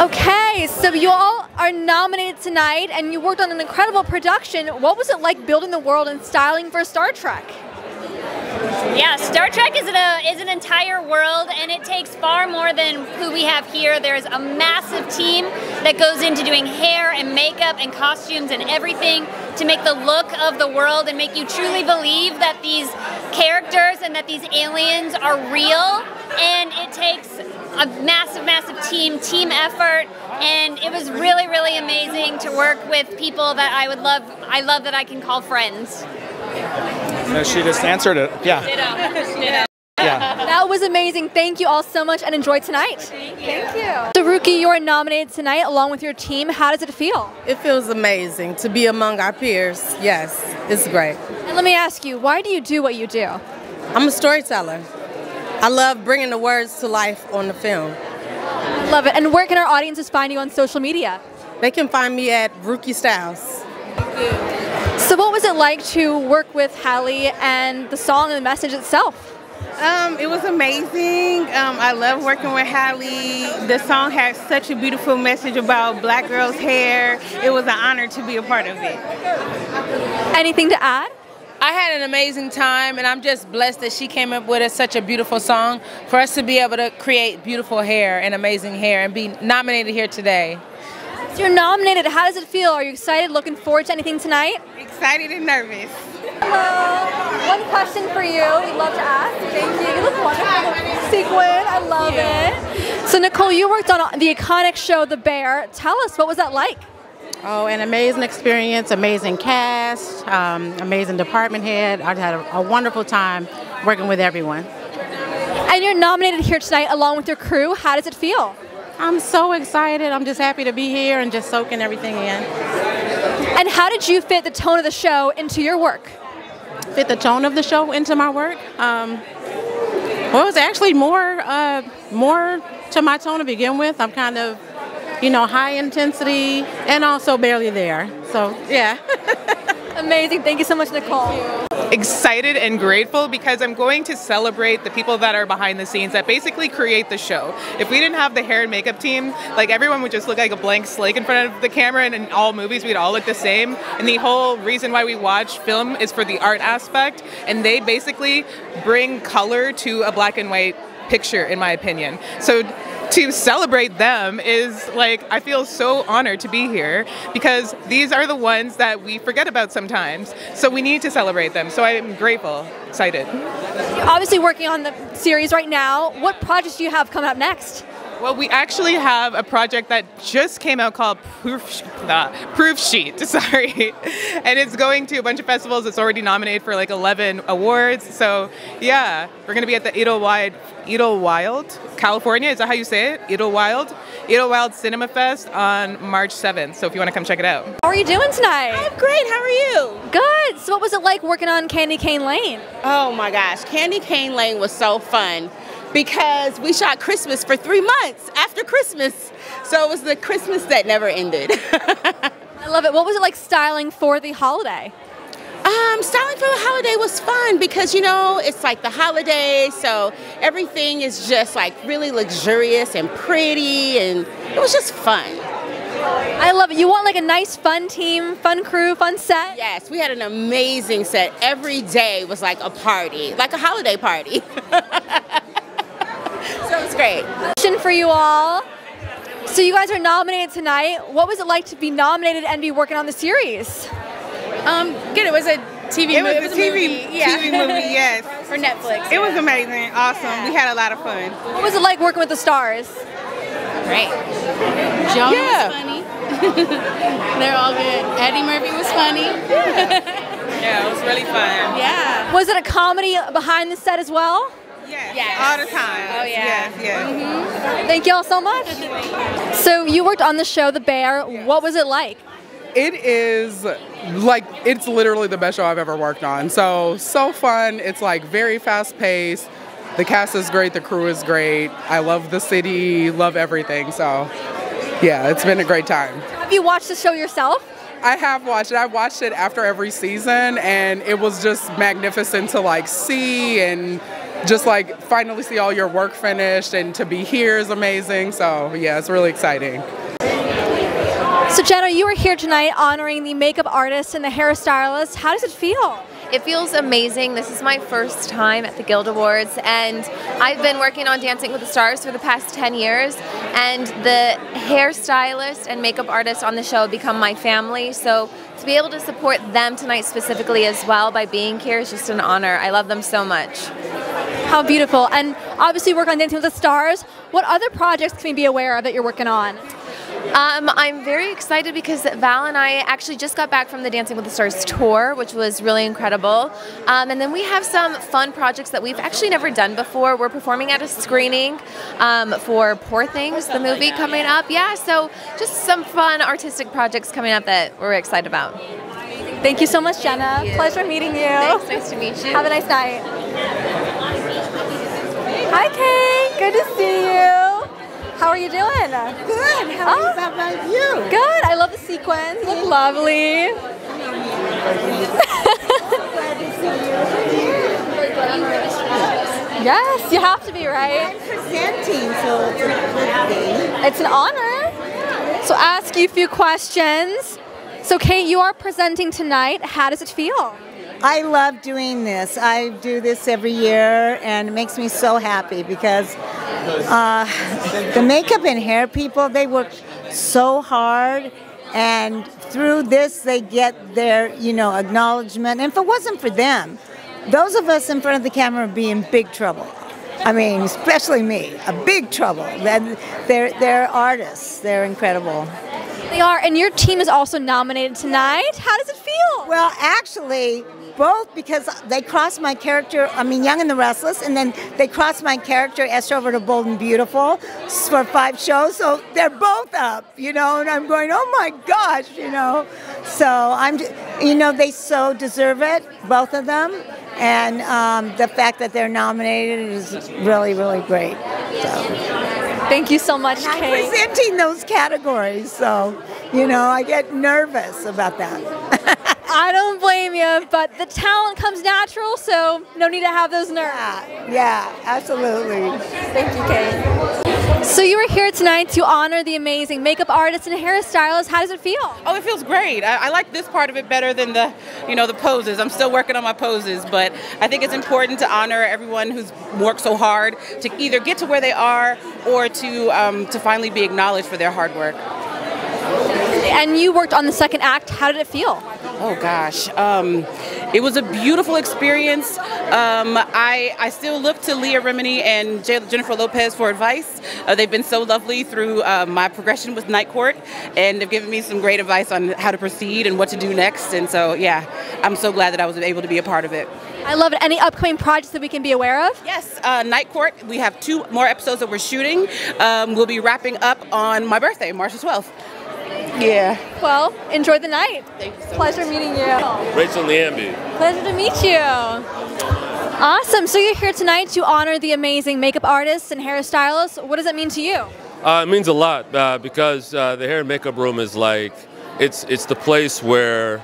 Okay, so you all are nominated tonight and you worked on an incredible production. What was it like building the world and styling for Star Trek? Yeah, Star Trek is, a, is an entire world, and it takes far more than who we have here. There's a massive team that goes into doing hair and makeup and costumes and everything to make the look of the world and make you truly believe that these characters and that these aliens are real. And it takes a massive, massive team, team effort, and it was really, really amazing to work with people that I would love. I love that I can call friends. No, she just answered it. Yeah. Ditto. Ditto. Yeah. That was amazing. Thank you all so much and enjoy tonight. Thank you. So, Rookie, you are nominated tonight along with your team. How does it feel? It feels amazing to be among our peers. Yes, it's great. And let me ask you, why do you do what you do? I'm a storyteller. I love bringing the words to life on the film. Love it. And where can our audiences find you on social media? They can find me at Rookie Styles. So, what was it like to work with Hallie and the song and the message itself? Um, it was amazing. Um, I love working with Hallie. The song has such a beautiful message about black girls' hair. It was an honor to be a part of it. Anything to add? I had an amazing time, and I'm just blessed that she came up with a, such a beautiful song for us to be able to create beautiful hair and amazing hair and be nominated here today. So you're nominated. How does it feel? Are you excited? Looking forward to anything tonight? Excited and nervous. Hello. One question for you. We'd love to ask. Thank you. You look wonderful. Sequin. I love it. So Nicole, you worked on the iconic show The Bear. Tell us, what was that like? Oh, an amazing experience, amazing cast, um, amazing department head. I had a, a wonderful time working with everyone. And you're nominated here tonight along with your crew. How does it feel? I'm so excited. I'm just happy to be here and just soaking everything in. And how did you fit the tone of the show into your work? Fit the tone of the show into my work? Um, well, it was actually more, uh, more to my tone to begin with. I'm kind of, you know, high intensity and also barely there. So, yeah. Amazing. Thank you so much, Nicole. Excited and grateful because I'm going to celebrate the people that are behind the scenes that basically create the show. If we didn't have the hair and makeup team, like everyone would just look like a blank slate in front of the camera, and in all movies we'd all look the same. And the whole reason why we watch film is for the art aspect, and they basically bring color to a black and white picture, in my opinion. So to celebrate them is like I feel so honored to be here because these are the ones that we forget about sometimes. So we need to celebrate them. So I'm grateful, excited. Obviously working on the series right now. What projects do you have coming up next? Well, we actually have a project that just came out called Proof, uh, Proof Sheet, sorry. And it's going to a bunch of festivals. It's already nominated for like 11 awards. So, yeah, we're going to be at the Idyllwild, Idyllwild, California. Is that how you say it? Idyllwild? Idyllwild Cinema Fest on March 7th. So, if you want to come check it out. How are you doing tonight? I'm great. How are you? Good. So, what was it like working on Candy Cane Lane? Oh my gosh, Candy Cane Lane was so fun because we shot Christmas for three months after Christmas. So it was the Christmas that never ended. I love it. What was it like styling for the holiday? Um, styling for the holiday was fun because you know it's like the holiday, so everything is just like really luxurious and pretty, and it was just fun. I love it. You want like a nice, fun team, fun crew, fun set? Yes, we had an amazing set. Every day was like a party, like a holiday party. so it was great. Question for you all. So you guys are nominated tonight. What was it like to be nominated and be working on the series? Um, good. It was a TV movie. It movie. was a TV, TV movie, yes. For Netflix. It was amazing, awesome. We had a lot of fun. What was it like working with the stars? Great. Joan Yeah. was funny. They're all good. Eddie Murphy was funny. Yeah, it was really fun. Yeah. Was it a comedy behind the set as well? Yes. All the time. Oh, yeah. Yes, yes. Mm-hmm. Thank you all so much. So you worked on the show The Bear. What was it like? It is like it's literally the best show I've ever worked on. So so fun. It's like very fast paced. The cast is great. The crew is great. I love the city. Love everything. So yeah, it's been a great time. Have you watched the show yourself? I have watched it. I watched it after every season, and it was just magnificent to like see and just like finally see all your work finished, and to be here is amazing. So yeah, it's really exciting. So Jenna, you are here tonight honoring the makeup artist and the hairstylist. How does it feel? It feels amazing. This is my first time at the Guild Awards, and I've been working on Dancing with the Stars for the past 10 years. And the hairstylist and makeup artist on the show become my family. So to be able to support them tonight specifically as well by being here is just an honor. I love them so much. How beautiful. And obviously you work on Dancing with the Stars. What other projects can we be aware of that you're working on? Um, I'm very excited because Val and I actually just got back from the Dancing with the Stars tour, which was really incredible. Um, and then we have some fun projects that we've actually never done before. We're performing at a screening um, for Poor Things, the movie coming up. Yeah, so just some fun artistic projects coming up that we're excited about. Thank you so much, Jenna. Pleasure meeting you. Thanks, nice to meet you. Have a nice night. Hi, Kay. Good to see you. How are you doing? Good. How oh. about you? Good. I love the sequins. You look lovely. yes, you have to be right. I'm presenting, so it's a good thing. It's an honor. So, ask you a few questions. So, Kate, you are presenting tonight. How does it feel? I love doing this. I do this every year, and it makes me so happy because uh, the makeup and hair people they work so hard, and through this they get their you know acknowledgement. And if it wasn't for them, those of us in front of the camera would be in big trouble. I mean, especially me, a big trouble. They're they're, they're artists. They're incredible. They are, and your team is also nominated tonight. How does it feel? Well, actually, both because they crossed my character, I mean, Young and the Restless, and then they crossed my character, Esther, over to Bold and Beautiful for five shows. So they're both up, you know, and I'm going, oh my gosh, you know. So I'm, you know, they so deserve it, both of them. And um, the fact that they're nominated is really, really great. So. Thank you so much, And I'm Kate. presenting those categories, so you know I get nervous about that. I don't blame you, but the talent comes natural, so no need to have those nerves. Yeah, yeah absolutely. Thank you, Kate. So you were here tonight to honor the amazing makeup artist and hairstylist. How does it feel? Oh, it feels great. I, I, like this part of it better than the, you know, the poses. I'm still working on my poses, but I think it's important to honor everyone who's worked so hard to either get to where they are or to um, to finally be acknowledged for their hard work. And you worked on the second act. How did it feel? Oh gosh, um, it was a beautiful experience. Um, I I still look to Leah Remini and Jennifer Lopez for advice. Uh, they've been so lovely through uh, my progression with Night Court, and they've given me some great advice on how to proceed and what to do next. And so, yeah, I'm so glad that I was able to be a part of it. I love it. Any upcoming projects that we can be aware of? Yes, uh, Night Court. We have two more episodes that we're shooting. Um, we'll be wrapping up on my birthday, March 12th. Yeah. Well, enjoy the night. Thank you so Pleasure much. meeting you. Rachel Nyambi. Pleasure to meet you. Awesome. So you're here tonight to honor the amazing makeup artists and hairstylists. What does that mean to you? Uh, it means a lot uh, because uh, the hair and makeup room is like it's it's the place where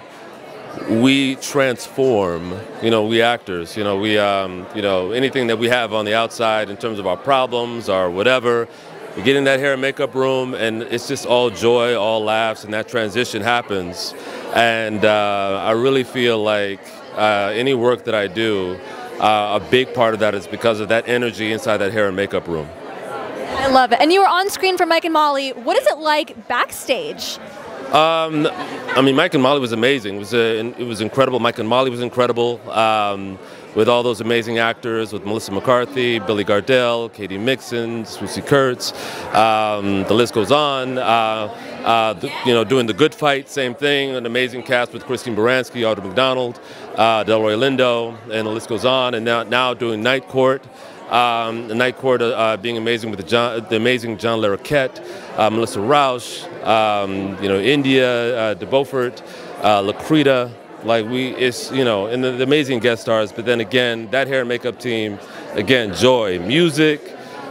we transform. You know, we actors. You know, we um, you know anything that we have on the outside in terms of our problems or whatever. We get in that hair and makeup room, and it's just all joy, all laughs, and that transition happens. And uh, I really feel like uh, any work that I do, uh, a big part of that is because of that energy inside that hair and makeup room. I love it. And you were on screen for Mike and Molly. What is it like backstage? Um, I mean, Mike and Molly was amazing. It was, a, it was incredible. Mike and Molly was incredible. Um, with all those amazing actors, with Melissa McCarthy, Billy Gardell, Katy Mixon, Swoosie Kurtz. Um, the list goes on. Uh, uh, you know, doing the Good Fight, same thing. An amazing cast with Christine Baranski, Audra McDonald, uh, Delroy Lindo, and the list goes on. And now, now doing Night Court. Um, the Night Court uh, being amazing with the, John, the amazing John Larroquette, uh, Melissa Rauch, um, you know, India, uh, De Beaufort, uh, Lacretta. Like we, it's you know, and the, the, amazing guest stars. But then again, that hair and makeup team, again, joy, music,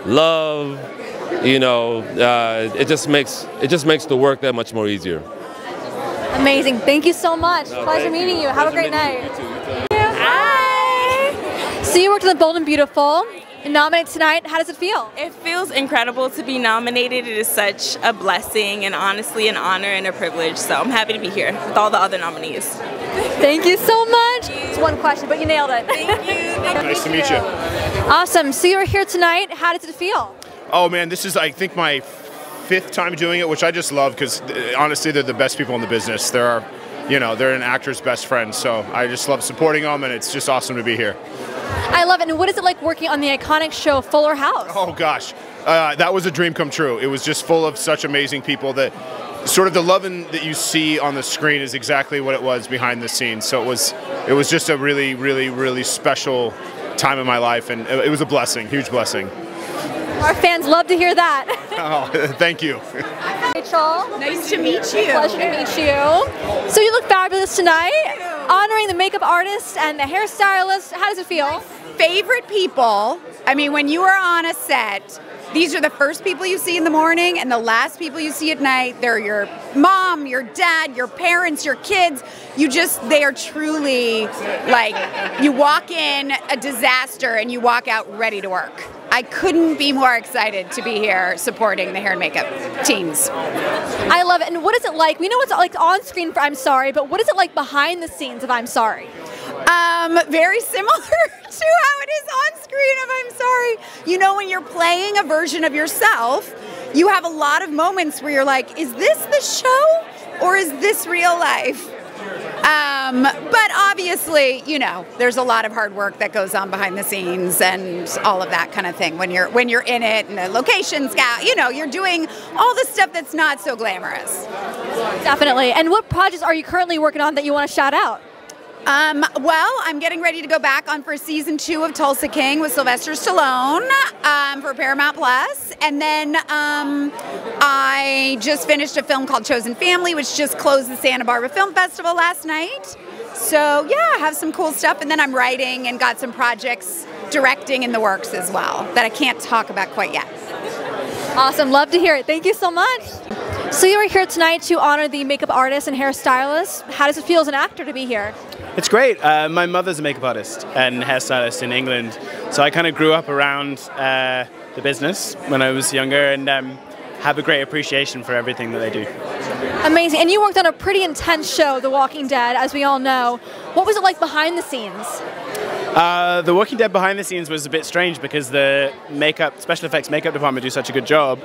love. You know, uh, it just makes it just makes the work that much more easier. Amazing. Thank you so much. No, Pleasure meeting you. Have Pleasure a great night. You too, you too. Hi. So you worked on the Bold and Beautiful. Nominated tonight. How does it feel? It feels incredible to be nominated. It is such a blessing and honestly an honor and a privilege. So I'm happy to be here with all the other nominees. Thank you so much. It's one question, but you nailed it. Thank you. nice to meet you. Awesome. So you were here tonight. How does it feel? Oh man, this is I think my fifth time doing it, which I just love because honestly, they're the best people in the business. There are, you know, they're an actor's best friend. So I just love supporting them, and it's just awesome to be here. I love it. And what is it like working on the iconic show Fuller House? Oh gosh, uh, that was a dream come true. It was just full of such amazing people that sort of the loving that you see on the screen is exactly what it was behind the scenes. So it was it was just a really really really special time in my life, and it was a blessing, huge blessing. Our fans love to hear that. Oh, thank you. Rachel. Nice to meet you. Pleasure to meet you. So you look fabulous tonight, honoring the makeup artist and the hairstylist. How does it feel? Favorite people. I mean, when you are on a set, these are the first people you see in the morning and the last people you see at night. They're your mom, your dad, your parents, your kids. You just, they are truly like, you walk in a disaster and you walk out ready to work. I couldn't be more excited to be here supporting the hair and makeup teams. I love it. And what is it like? We know it's like on screen for I'm Sorry, but what is it like behind the scenes of I'm Sorry? Um, very similar to how it is on screen of I'm Sorry. You know, when you're playing a version of yourself, you have a lot of moments where you're like, is this the show or is this real life? Um, but obviously, you know, there's a lot of hard work that goes on behind the scenes and all of that kind of thing. When you're when you're in it and the location scout, you know, you're doing all the stuff that's not so glamorous. Definitely. And what projects are you currently working on that you want to shout out? Um, well, I'm getting ready to go back on for season two of Tulsa King with Sylvester Stallone um, for Paramount Plus, and then um, I just finished a film called Chosen Family, which just closed the Santa Barbara Film Festival last night. So yeah, I have some cool stuff, and then I'm writing and got some projects directing in the works as well that I can't talk about quite yet. Awesome. Love to hear it. Thank you so much. So you are here tonight to honor the makeup artist and hairstylist. How does it feel as an actor to be here? It's great. Uh, my mother's a makeup artist and hairstylist in England, so I kind of grew up around uh, the business when I was younger and um, have a great appreciation for everything that they do. Amazing. And you worked on a pretty intense show, The Walking Dead, as we all know. What was it like behind the scenes? Uh, the Walking Dead behind the scenes was a bit strange because the makeup, special effects makeup department do such a good job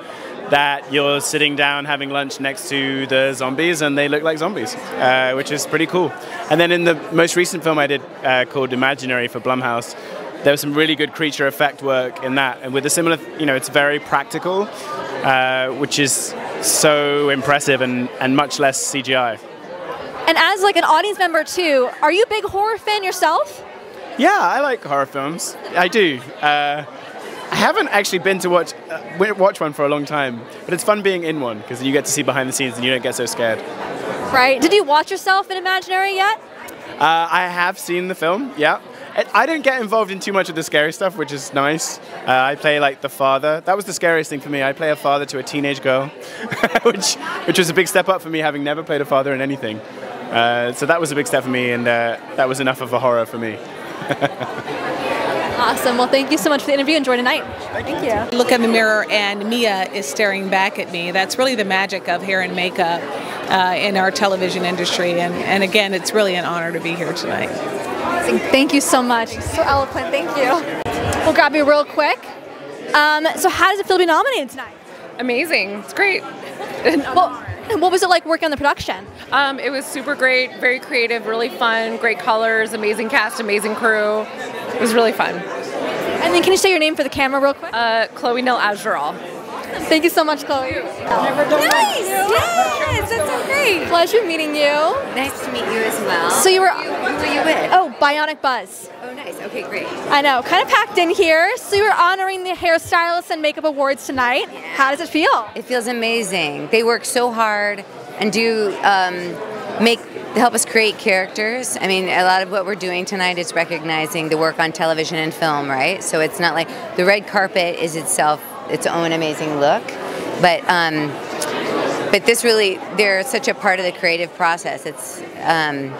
that you're sitting down having lunch next to the zombies and they look like zombies, uh, which is pretty cool. And then in the most recent film I did uh, called Imaginary for Blumhouse, there was some really good creature effect work in that. And with a similar, you know, it's very practical, uh, which is so impressive and, and much less CGI. And as like an audience member too, are you a big horror fan yourself? Yeah, I like horror films. I do. Uh, I haven't actually been to watch uh, watch one for a long time, but it's fun being in one because you get to see behind the scenes and you don't get so scared. Right. Did you watch yourself in Imaginary yet? Uh, I have seen the film. Yeah. I don't get involved in too much of the scary stuff, which is nice. Uh, I play like the father. That was the scariest thing for me. I play a father to a teenage girl, which which was a big step up for me, having never played a father in anything. Uh, so that was a big step for me, and uh, that was enough of a horror for me. awesome. Well, thank you so much for the interview. Enjoy tonight. Thank, you. Look in the mirror, and Mia is staring back at me. That's really the magic of hair and makeup uh, in our television industry. And, and again, it's really an honor to be here tonight. Thank you so much. So eloquent. Thank you. We'll grab you real quick. Um, so, how does it feel to be nominated tonight? Amazing. It's great. well, what was it like working on the production? Um, it was super great, very creative, really fun, great colors, amazing cast, amazing crew. It was really fun. And then can you say your name for the camera real quick? Uh, Chloe Nell Azural. Thank you so much, Chloe. Nice! Yes, that's so great. Pleasure meeting you. Nice to meet you as well. So you were. Who were you with? Oh, Bionic Buzz. Oh, nice. Okay, great. I know, kind of packed in here. So you were honoring the hairstylists and makeup awards tonight. Yeah. How does it feel? It feels amazing. They work so hard and do um, make help us create characters. I mean, a lot of what we're doing tonight is recognizing the work on television and film, right? So it's not like the red carpet is itself its own amazing look, but um, but this really they're such a part of the creative process. It's um,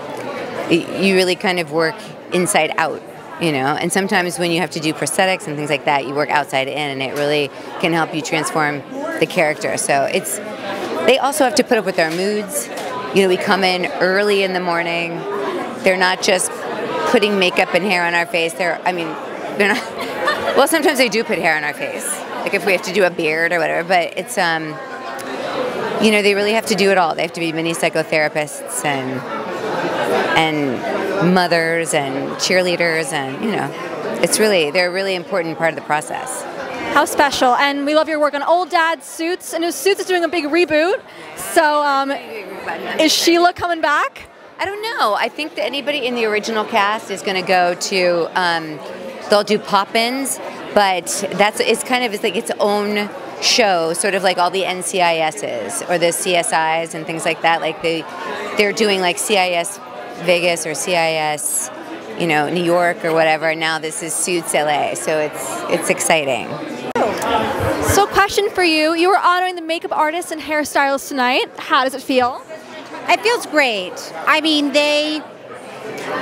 you really kind of work inside out. You know, and sometimes when you have to do prosthetics and things like that, you work outside in, and it really can help you transform the character. So it's they also have to put up with our moods. You know, we come in early in the morning. They're not just putting makeup and hair on our face. They're, I mean, they're not. Well, sometimes they do put hair on our face, like if we have to do a beard or whatever. But it's, um, you know, they really have to do it all. They have to be mini psychotherapists and and mothers and cheerleaders, and you know, it's really they're a really important part of the process. How special. And we love your work on Old Dad Suits. And Suits is doing a big reboot. So um, is Sheila coming back? I don't know. I think that anybody in the original cast is going to go to. Um, they'll do pop-ins, but that's it's kind of it's like its own show, sort of like all the NCISs or the CSIs and things like that. Like they they're doing like CSI Vegas or CSI, you know, New York or whatever. Now this is Suits LA, so it's it's exciting. So, question for you: You were honoring the makeup artists and hairstylists tonight. How does it feel? It feels great. I mean, they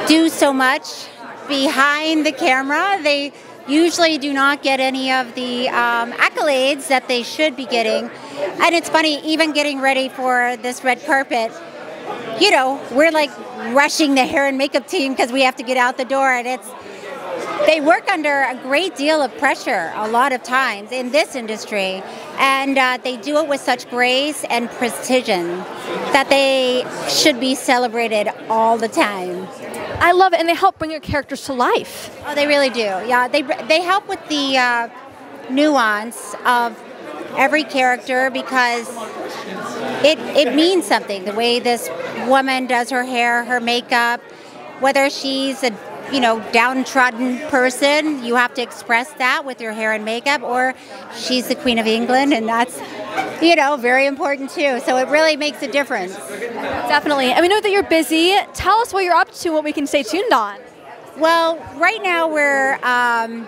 do so much behind the camera. They usually do not get any of the um, accolades that they should be getting. And it's funny, even getting ready for this red carpet, you know, we're like rushing the hair and makeup team because we have to get out the door, and it's they work under a great deal of pressure a lot of times in this industry, and uh, they do it with such grace and precision that they should be celebrated all the time. I love it, and they help bring your characters to life. Oh, they really do. Yeah, they they help with the uh, nuance of every character because it it means something. The way this woman does her hair, her makeup, whether she's a you know downtrodden person, you have to express that with your hair and makeup, or she's the Queen of England, and that's you know very important too. So it really makes a difference. Definitely. And we know that you're busy. Tell us what you're up to, what we can stay tuned on. Well, right now we're um,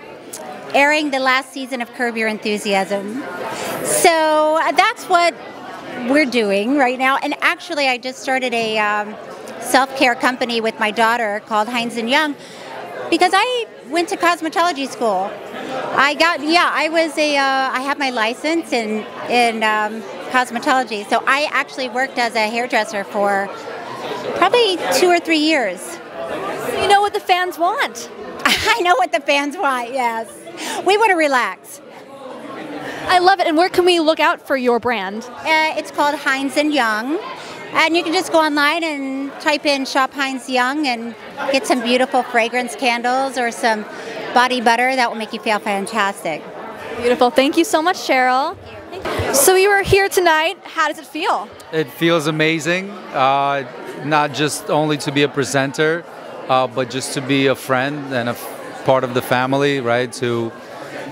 airing the last season of Curb Your Enthusiasm. So uh, that's what we're doing right now. And actually, I just started a um, self care company with my daughter called Hines and Young because I went to cosmetology school. I got yeah, I was a uh, I have my license in in um, cosmetology, so I actually worked as a hairdresser for probably two or three years. So you know what the fans want. I know what the fans want. Yes, we want to relax. I love it. And where can we look out for your brand? Uh, it's called Hines and Young. And you can just go online and type in Shop Hines Young and get some beautiful fragrance candles or some body butter that will make you feel fantastic. Beautiful. Thank you so much, Cheryl. So you were here tonight. How does it feel? It feels amazing. Uh, not just only to be a presenter, uh, but just to be a friend and a f- part of the family, right? To,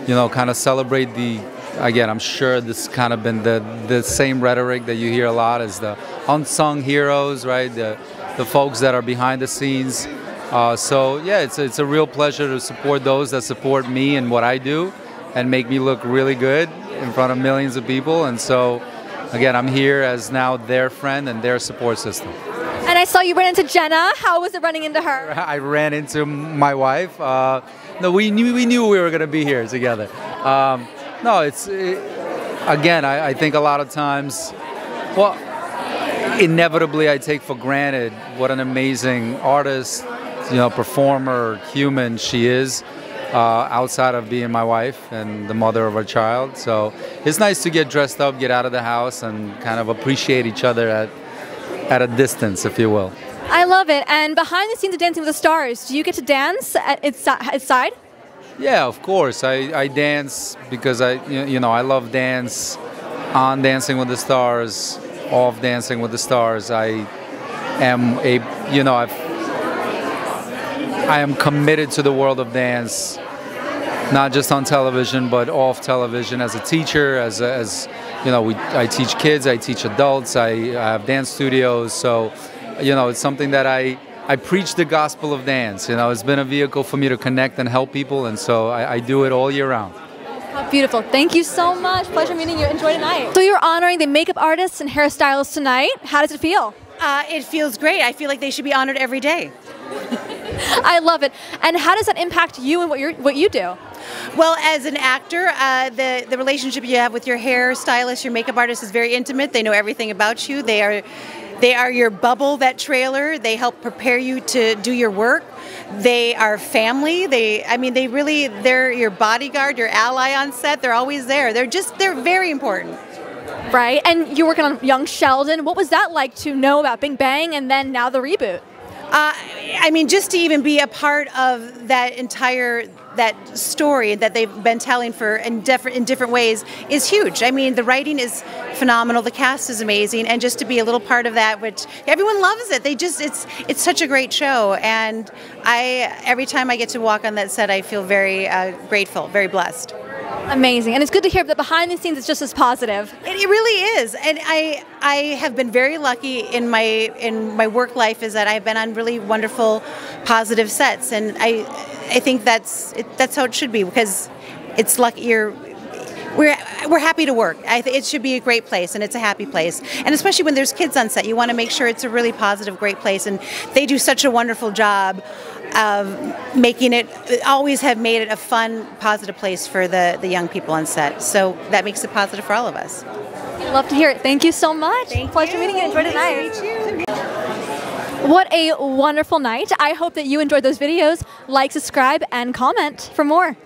you know, kind of celebrate the. Again, I'm sure this kind of been the the same rhetoric that you hear a lot as the unsung heroes, right? The the folks that are behind the scenes. Uh, so yeah, it's it's a real pleasure to support those that support me and what I do, and make me look really good in front of millions of people. And so, again, I'm here as now their friend and their support system. And I saw you ran into Jenna. How was it running into her? I ran into my wife. Uh, no, we knew we knew we were going to be here together. Um, no, it's it, again. I, I think a lot of times, well, inevitably, I take for granted what an amazing artist, you know, performer, human she is. Uh, outside of being my wife and the mother of our child. So it's nice to get dressed up, get out of the house, and kind of appreciate each other at, at a distance, if you will. I love it. And behind the scenes of Dancing with the Stars, do you get to dance at its, its side? Yeah, of course. I, I dance because I you know I love dance on Dancing with the Stars, off Dancing with the Stars. I am a you know I've I am committed to the world of dance, not just on television, but off television as a teacher, as, a, as you know, we, I teach kids, I teach adults, I, I have dance studios. So, you know, it's something that I, I preach the gospel of dance. You know, it's been a vehicle for me to connect and help people, and so I, I do it all year round. How beautiful. Thank you so much. Pleasure meeting you. Enjoy tonight. So you're honoring the makeup artists and hairstylists tonight. How does it feel? Uh, it feels great. I feel like they should be honored every day. I love it. And how does that impact you and what you what you do? Well, as an actor, uh, the the relationship you have with your hairstylist, your makeup artist is very intimate. They know everything about you. They are they are your bubble, that trailer. They help prepare you to do your work. They are family. They, I mean, they really, they're your bodyguard, your ally on set. They're always there. They're just, they're very important. Right. And you're working on Young Sheldon. What was that like to know about Big Bang and then now the reboot? Uh, I mean, just to even be a part of that entire that story that they've been telling for in different in different ways is huge. I mean, the writing is phenomenal, the cast is amazing, and just to be a little part of that, which everyone loves it. They just it's it's such a great show, and I every time I get to walk on that set, I feel very uh, grateful, very blessed. Amazing, and it's good to hear that behind the scenes it's just as positive. It, it, really is, and I I have been very lucky in my in my work life is that I've been on really wonderful, positive sets, and I I think that's it, that's how it should be because it's lucky you're. We're, we're happy to work. I th- it should be a great place, and it's a happy place. And especially when there's kids on set, you want to make sure it's a really positive, great place. And they do such a wonderful job of making it always have made it a fun positive place for the, the young people on set so that makes it positive for all of us love to hear it thank you so much Thank pleasure you. meeting you enjoy Nice tonight what a wonderful night. I hope that you enjoyed those videos. Like subscribe and comment for more